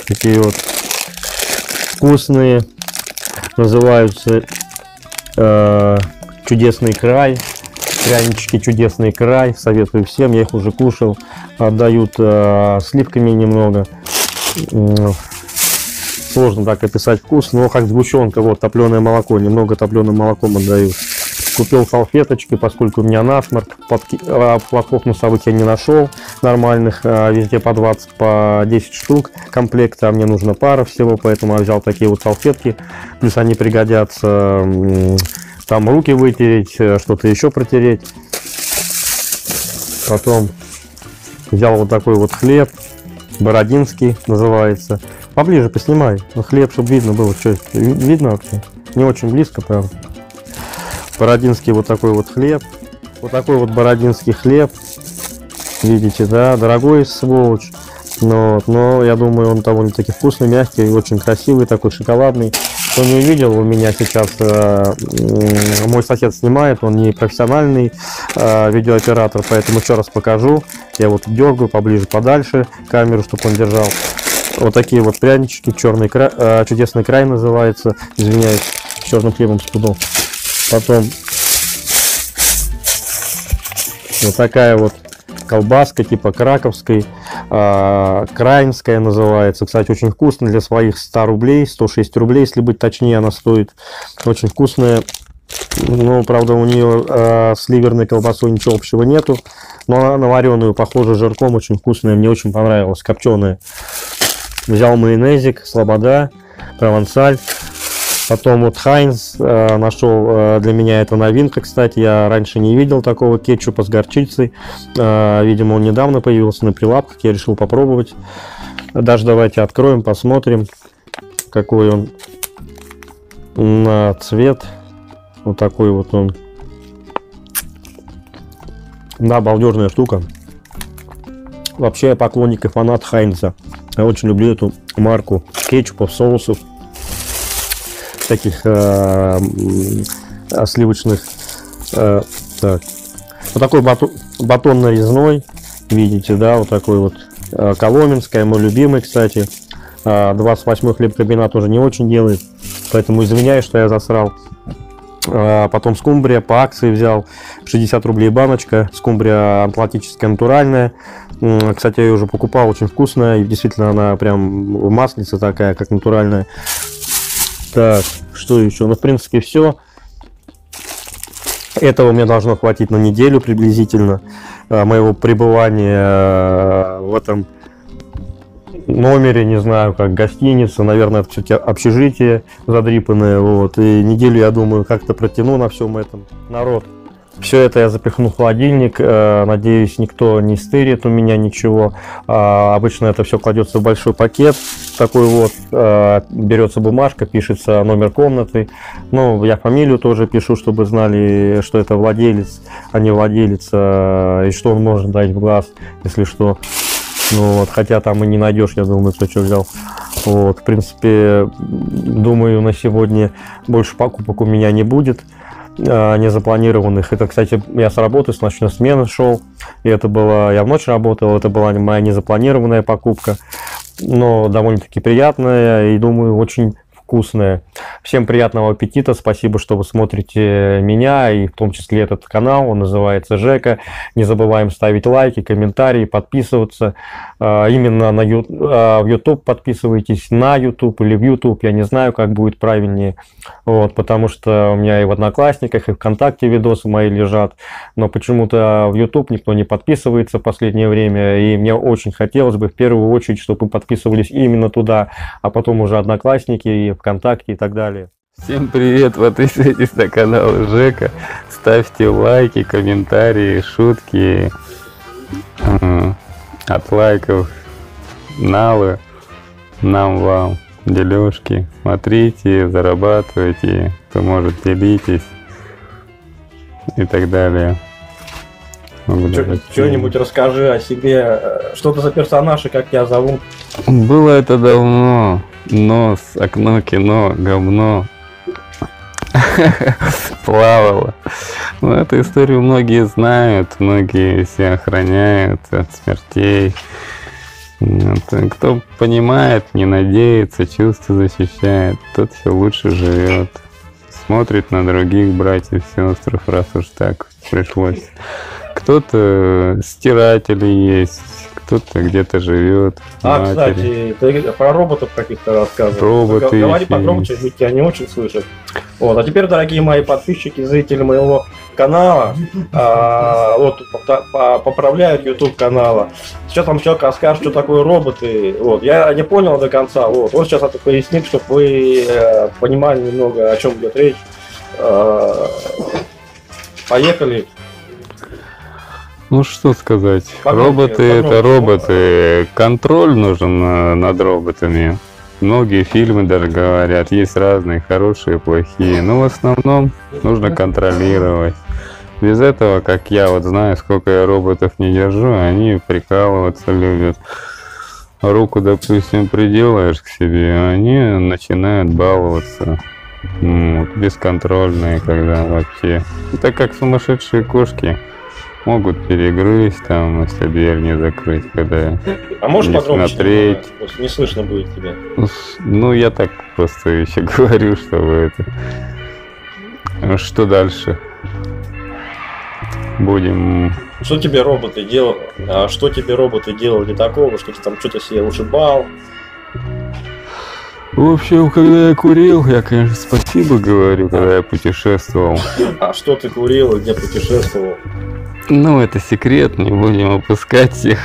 Такие вот вкусные. Называются э, Чудесный край. Прянички Чудесный край. Советую всем. Я их уже кушал. Отдают э, сливками немного. Сложно так описать вкус, но как сгущенка, вот топленое молоко, немного топленым молоком отдают. Купил салфеточки, поскольку у меня насморк. А, Платков носовых я не нашел нормальных. а, Везде по 20, по 10 штук комплекта. А мне нужно пара всего, поэтому я взял такие вот салфетки. Плюс они пригодятся там руки вытереть, э, что-то еще протереть. Потом взял вот такой вот хлеб, бородинский называется. Поближе поснимай, ну, хлеб, чтобы видно было, что видно вообще? Не очень близко, правда. Бородинский вот такой вот хлеб. Вот такой вот бородинский хлеб. Видите, да, дорогой сволочь. Но, но я думаю, он довольно-таки вкусный, мягкий, очень красивый, такой шоколадный. Кто не увидел, у меня сейчас э, мой сосед снимает, он не профессиональный э, видеооператор, поэтому еще раз покажу. Я вот дергаю поближе, подальше камеру, чтобы он держал. Вот такие вот прянички, черный край, э, чудесный край называется, извиняюсь, с черным хлебом спудов. Потом вот такая вот колбаска типа краковской, а, краинская называется. Кстати, очень вкусно для своих 100 рублей, 106 рублей, если быть точнее, она стоит. Очень вкусная. Ну, правда, у нее а, с ливерной колбасой ничего общего нету. Но она на вареную, похоже, жирком, очень вкусная. Мне очень понравилась, копченая. Взял майонезик, слобода, провансаль. Потом вот Хайнс э, нашел, э, для меня это новинка, кстати, я раньше не видел такого кетчупа с горчицей, Э, видимо, он недавно появился на прилавках, я решил попробовать. Даже давайте откроем, посмотрим, какой он на цвет, вот такой вот он. Да, балдежная штука. Вообще я поклонник и фанат Хайнза. Я очень люблю эту марку кетчупов, соусов всяких э, сливочных. э, так. Вот такой батон, батон нарезной, видите, да, вот такой вот э, Коломенская, мой любимый, кстати. Э, 28 хлебкомбинат тоже не очень делает, поэтому извиняюсь, что я засрал. Э, Потом скумбрия по акции взял 60 рублей баночка. Скумбрия атлантическая натуральная. Кстати, я ее уже покупал, очень вкусная. И действительно она прям маслица такая, как натуральная. Так, что еще? Ну, в принципе, все. Этого мне должно хватить на неделю приблизительно э, моего пребывания э, в этом номере, не знаю, как гостиница, наверное, это все-таки общежитие задрипанное, вот, и неделю, я думаю, как-то протяну на всем этом. Народ, все это я запихну в холодильник, э, надеюсь, никто не стырит у меня ничего. А, обычно это все кладется в большой пакет, такой вот, э, берется бумажка, пишется номер комнаты. Ну, я фамилию тоже пишу, чтобы знали, что это владелец, а не владелец, э, и что он может дать в глаз, если что. Ну вот, хотя там и не найдешь, я думаю, кто что взял. Вот, в принципе, думаю, на сегодня больше покупок у меня не будет незапланированных. Это, кстати, я с работы, с ночной смены шел, и это было, я в ночь работал, это была моя незапланированная покупка, но довольно-таки приятная и, думаю, очень вкусная. Всем приятного аппетита, спасибо, что вы смотрите меня и в том числе этот канал, он называется Жека. Не забываем ставить лайки, комментарии, подписываться. А, Именно на а, в YouTube подписывайтесь, на YouTube или в YouTube, я не знаю, как будет правильнее. Вот, потому что у меня и в Одноклассниках, и ВКонтакте видосы мои лежат, но почему-то в YouTube никто не подписывается в последнее время, и мне очень хотелось бы в первую очередь, чтобы вы подписывались именно туда, а потом уже Одноклассники, и ВКонтакте и так далее. Всем привет, подписывайтесь на канал Жека, ставьте лайки, комментарии, шутки, от лайков, налы, нам вам, дележки, смотрите, зарабатывайте, кто может, делитесь и так далее. Что-нибудь расскажи о себе, э, что ты за персонаж и как тебя зовут. Было это давно. Нос, окно, кино, говно. Плавало. Ну, эту историю многие знают, многие все охраняют от смертей. Вот, Кто понимает, не надеется, чувства защищает, тот все лучше живет. Смотрит на других братьев, сестр, раз уж так пришлось. Кто-то стиратели есть, кто-то где-то живет. А, матери. кстати, ты про роботов каких-то рассказывал. Роботы Говори погромче, есть. ведь тебя не очень слышат. Вот, а теперь, дорогие мои подписчики, зрители моего канала, а, вот поправляют YouTube канала. Сейчас вам человек расскажет, что такое роботы. Вот, я не понял до конца. Вот, он сейчас это пояснит, чтобы вы э, понимали немного, о чем идет речь. А, поехали. Ну что сказать, Погромче, роботы это роботы, контроль нужен э, над роботами. Многие фильмы даже говорят, есть разные, хорошие, плохие, но в основном нужно контролировать. Без этого, как я вот знаю, сколько я роботов не держу, они прикалываться любят. Руку, допустим, приделаешь к себе, они начинают баловаться. Ну, вот, бесконтрольные, когда вообще. Это как сумасшедшие кошки могут перегрызть, там, если дверь не закрыть, когда А можешь не погромче? смотреть. Просто не слышно будет тебя. Ну, Ну, я так просто еще говорю, чтобы это... А Что дальше? Будем... Что тебе роботы делали? А что тебе роботы делали такого, что ты там что-то себе ушибал? В общем, когда я курил, я, конечно, спасибо говорю, когда я путешествовал. А что ты курил и где путешествовал? Ну, это секрет, не будем опускать всех.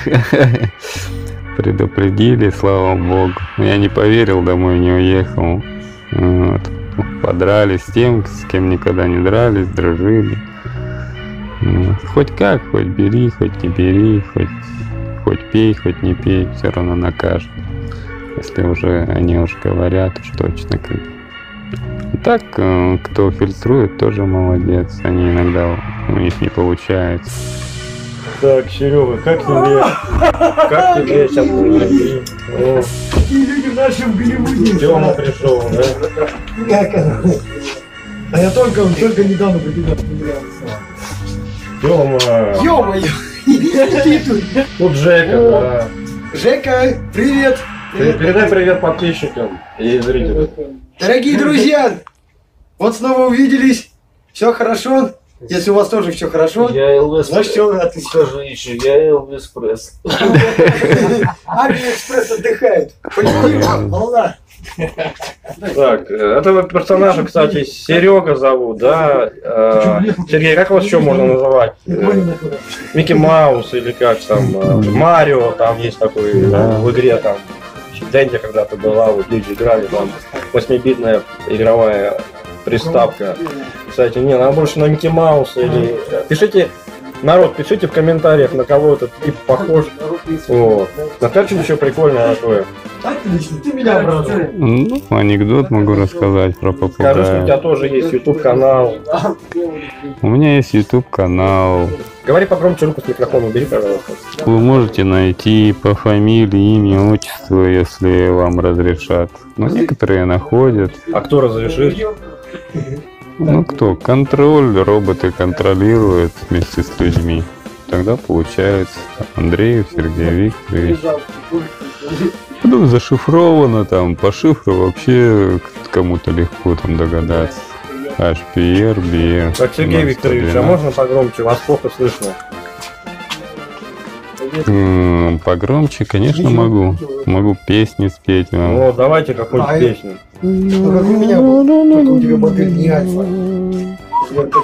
Предупредили, слава богу. Я не поверил, домой не уехал. Вот. Подрались с тем, с кем никогда не дрались, дружили. Вот. Хоть как, хоть бери, хоть не бери, хоть, хоть пей, хоть не пей, все равно накажут. Если уже они уже говорят, уж точно как. Так, э, кто фильтрует, тоже молодец. Они иногда у них не получается. Так, Серега, как тебе? Как тебе сейчас найти? О, Такие люди в нашем Голливуде. Тёма пришел, да? Как она? А я только, только недавно по тебе появлялся. Тёма. Ё-моё! Тут Жека, да. Жека, привет! Передай привет подписчикам и зрителям. Дорогие друзья, вот снова увиделись. Все хорошо? Если у вас тоже все хорошо, Я Элвис. значит все отлично. Скажи еще, я Элвис Пресс. Авиаэкспресс отдыхает. Позитив, волна. Так, э, этого персонажа, кстати, Серега зовут, да? Э, Сергей, как вас еще можно называть? Э, Микки Маус или как там? Марио, там есть такой в игре там. Дэнди когда-то была, вот люди играли, там 8-битная игровая приставка. Кстати, не, надо больше на Микки Мауса или... Пишите, народ, пишите в комментариях, на кого этот тип похож. Вот. Расскажите еще прикольное такое. Отлично, ты меня обрадовал. Ну, анекдот могу рассказать про Скажи, что у попугая. тебя тоже есть YouTube канал. У меня есть YouTube канал. Говори погромче руку с микрофона, убери, пожалуйста. Вы можете найти по фамилии, имя, отчеству, если вам разрешат. Но некоторые находят. А кто разрешит? Ну кто? Контроль, роботы контролируют вместе с людьми. Тогда получается Андреев Сергей Викторович. Ну, зашифровано там, по шифру вообще кому-то легко там догадаться. HPR, BR. Так, Сергей Викторович, а можно погромче? Вас плохо слышно. Погромче, конечно, могу. Могу песни спеть вам. Ну, давайте какую-нибудь А, песню. Ну, как у меня, только у тебя модель не альфа. Вот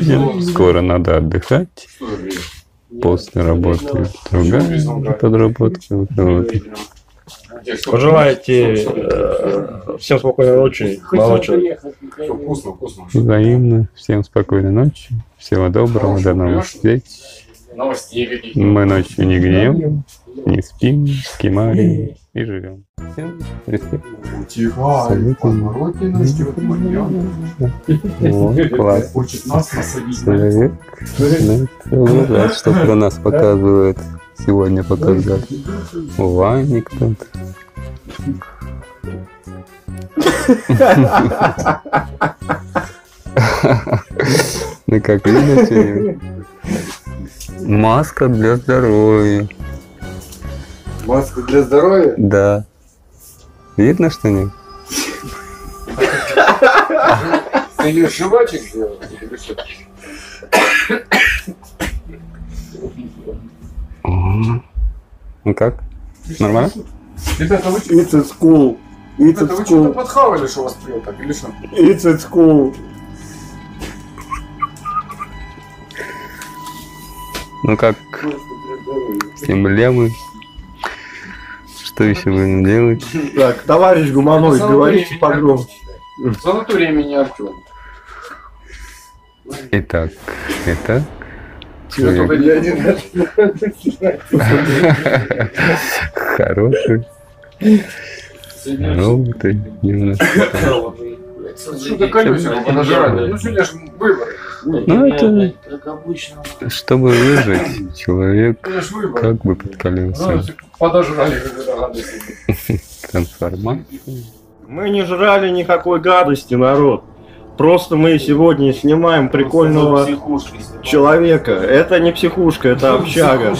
людям скоро надо отдыхать. После работы другая подработка. Вот. Пожелайте э, всем спокойной ночи, человек. Взаимно. Всем спокойной ночи. Всего доброго. До новых встреч. Мы ночью не гнем, не спим, скимарим и живем. Всем респект. Вот, класс. Человек. Да, целый рад, что про нас показывает. Сегодня показали. Ваня кто-то. Ну как, видно что-нибудь? Маска для здоровья. Маска для здоровья? Да. Видно что-нибудь? Ты ее жвачек сделал? или что? Ага. Ну как? Нормально? Ребята, вы, It's at school. It's ребята, at вы что-то school. подхавали, что вас прет так, или что? It's at school. Ну как? Эмблемы. Что еще будем делать? Так, товарищ гуманоид, говорите погромче. Санаторий имени Артем. Итак, раз. Хороший. Роботы немножко. Что ты колесико подожрали? Ну сегодня же выборы. Ну это, Как обычно. чтобы выжить, человек Это выборы. как бы Ну, подкалился. подожрали какой-то гадости. Трансформация. Мы не жрали никакой гадости, народ. Просто мы сегодня снимаем прикольного человека. Это не психушка, это общага.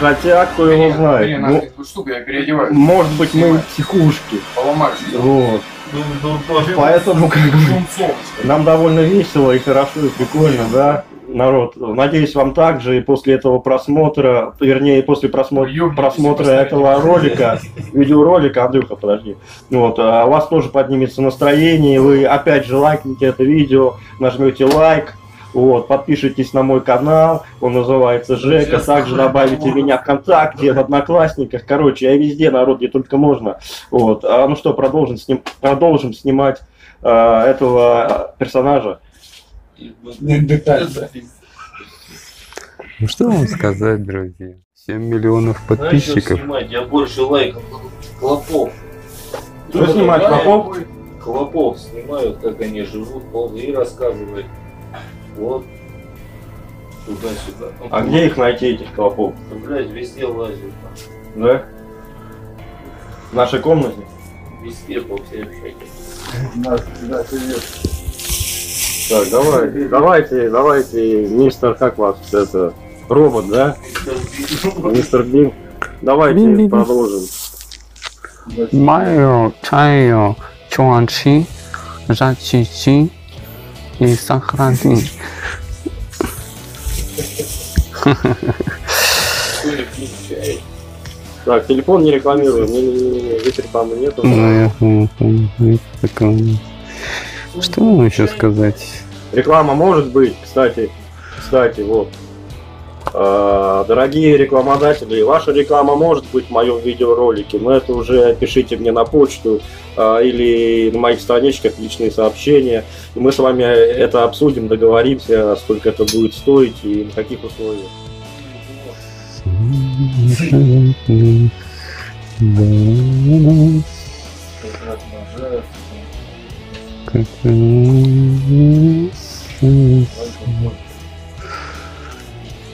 Хотя, кто его знает. Ну, я переодеваю. может быть, мы психушки. Вот. Поэтому как бы, нам довольно весело и хорошо, и прикольно, да, народ. Надеюсь, вам также и после этого просмотра, вернее, после просмотра, просмотра этого ролика, видеоролика, Андрюха, подожди, вот, а у вас тоже поднимется настроение, вы опять же лайкните это видео, нажмете лайк, вот, подпишитесь на мой канал, он называется Жека, также добавите меня ВКонтакте, в Одноклассниках, короче, я везде, народ, где только можно, вот, а, ну что, продолжим, сним, продолжим снимать а, этого персонажа. Ну что вам сказать, друзья? 7 миллионов Знаешь, что подписчиков. снимать? Я больше лайков. Клопов. Что снимать, Клопов? Клопов снимают, как они живут, и рассказывают. Вот. Туда-сюда. Ну, А где их найти, этих клопов? Да, блядь, везде лазят. Да? В нашей комнате? Везде по всей общаге. Так, давай, давайте, давайте, мистер, как вас это, робот, да? Мистер Бин. Давайте Бин-бин-бин. продолжим. Майо, чайо, чуанчи, жачичи и сохрани. Так, телефон не рекламируем, не, не, не, не, здесь рекламы нету. Ну, я понял. Что вам еще сказать? Реклама может быть, кстати, кстати, вот. А, Дорогие рекламодатели, ваша реклама может быть в моем видеоролике, но это уже пишите мне на почту а, или на моих страничках личные сообщения. И мы с вами это обсудим, договоримся, сколько это будет стоить и на каких условиях.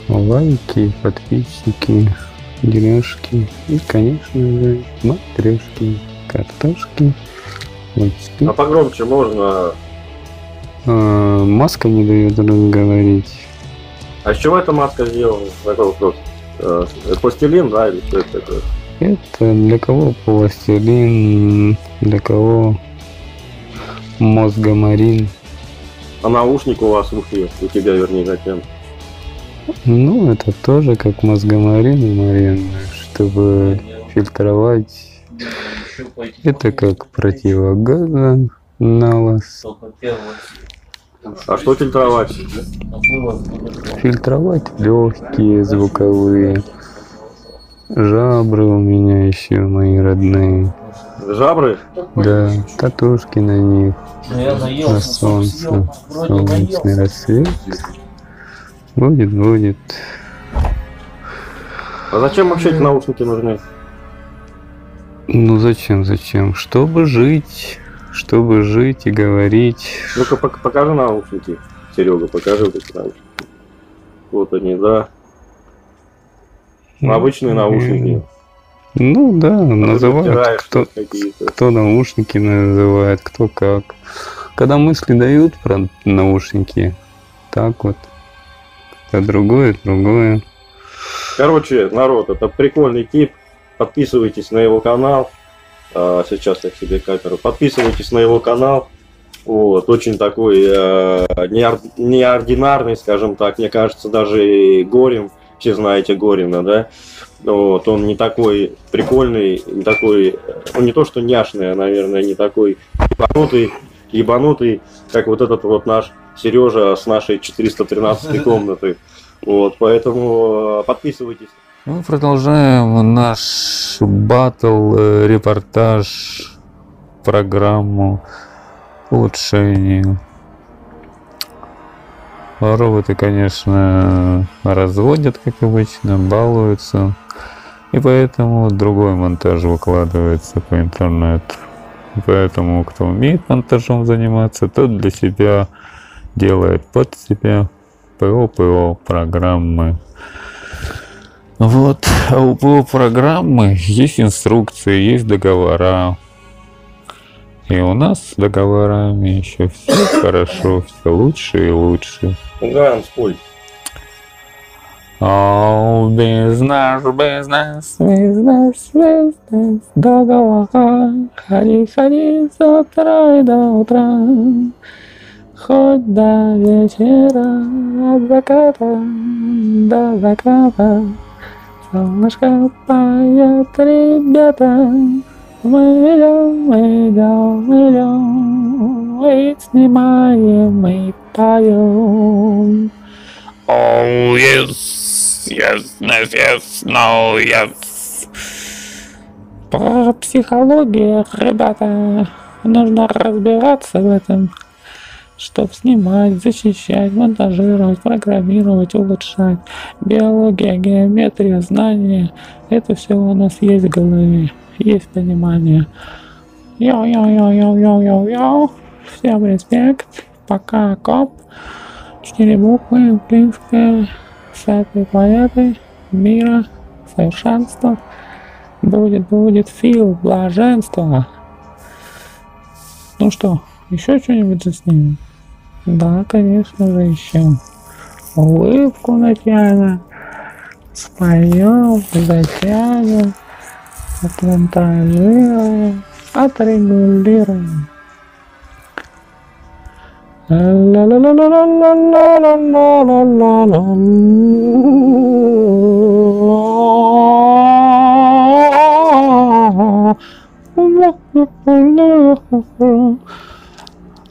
Лайки, подписчики, дележки и, конечно же, матрешки, картошки, лучки. А погромче можно. А, Маска не дает говорить. А с чего эта маска сделана? Такой вопрос. Э, Пластилин, да, или что это такое? Это для кого пластилин, для кого мозгомарин. А наушник у вас в ухе, у тебя, вернее, зачем? Ну, это тоже как мозгомарин и марин, чтобы фильтровать. Это как противогаза на вас. А что фильтровать? Фильтровать легкие, звуковые. Жабры у меня еще мои родные. Жабры? Да, татушки на них. На солнце. Солнечный рассвет. Будет, будет. А зачем вообще эти наушники нужны? Ну зачем, зачем? Чтобы жить. Чтобы жить и говорить. Ну-ка пок- покажи наушники. Серега, покажи вот эти наушники. Вот они, да. Ну, Обычные наушники. Ну да, А называют кто, кто наушники называет, кто как. Когда мысли дают про наушники, так вот. Кто другое, другое. Короче, народ, это прикольный тип. Подписывайтесь на его канал. А, сейчас я к себе камеру. Подписывайтесь на его канал. Вот, очень такой э, неор- неординарный, скажем так, мне кажется, даже и Горин, все знаете Горина, да, вот, он не такой прикольный, не такой, он не то что няшный, а, наверное, не такой ебанутый, ебанутый, как вот этот вот наш Сережа с нашей 413 комнаты. Вот, поэтому э, подписывайтесь. Мы продолжаем наш батл, э, репортаж, программу улучшений. Роботы, конечно, разводят, как обычно, балуются. И поэтому другой монтаж выкладывается по интернету. Поэтому, кто умеет монтажом заниматься, тот для себя делает под себя ПО-ПО программы. Вот, а у ПО программы есть инструкции, есть договора. И у нас с договорами еще все хорошо, все лучше и лучше. Угаем, спой. О, бизнес, бизнес, бизнес, бизнес, договор. Ходи, ходи с утра и до утра. Хоть до вечера, от заката до заката. Солнышко поет, ребята. Мы идем, мы идем, мы идем. И снимаем, и поем. Oh yes, yes, yes, yes, no, yes. Про психологию, ребята, нужно разбираться в этом, чтобы снимать, защищать, монтажировать, программировать, улучшать. Биология, геометрия, знания, это все у нас есть в голове, есть понимание. Йо-йо-йо-йо-йо-йо-йо. Всем респект. Пока, коп. Четыре буквы, украинская, с этой планеты, мира, совершенства. Будет, будет фил, блаженство. Ну что, еще что-нибудь заснимем? Да, конечно же, еще. Улыбку натянем, споем, затянем, отмонтажируем, отрегулируем.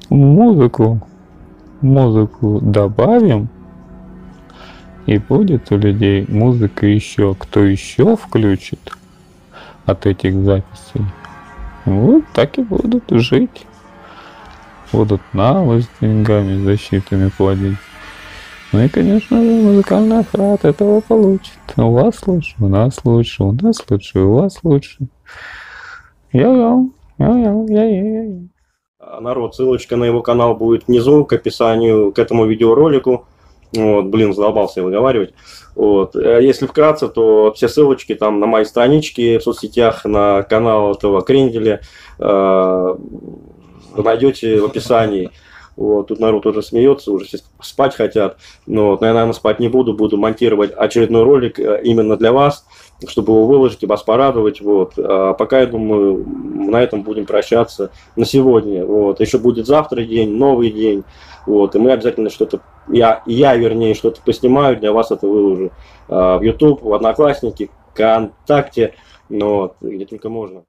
Музыку, музыку добавим, и будет у людей музыка еще, кто еще включит от этих записей. Вот так и будут жить будут навы с деньгами, защитами плодить. Ну и, конечно же, музыкальный охрана этого получит. У вас лучше, у нас лучше, у нас лучше, у вас лучше. Йо-йо, йо-йо, я-я-я. А, Народ, ссылочка на его канал будет внизу к описанию к этому видеоролику. Вот, блин, задолбался выговаривать. Вот. э, Если вкратце, то все ссылочки там на моей страничке в соцсетях, на канал этого Кренделя э, найдете в описании. Вот, тут народ уже смеется, уже спать хотят. Но вот, я, наверное, спать не буду, буду монтировать очередной ролик э, именно для вас, чтобы его выложить и вас порадовать. Вот. А пока, я думаю, на этом будем прощаться на сегодня. Вот. Еще будет завтра день, новый день. Вот. И мы обязательно что-то, я, я вернее, что-то поснимаю, для вас это выложу а, в YouTube, в Одноклассники, ВКонтакте, но вот, где только можно.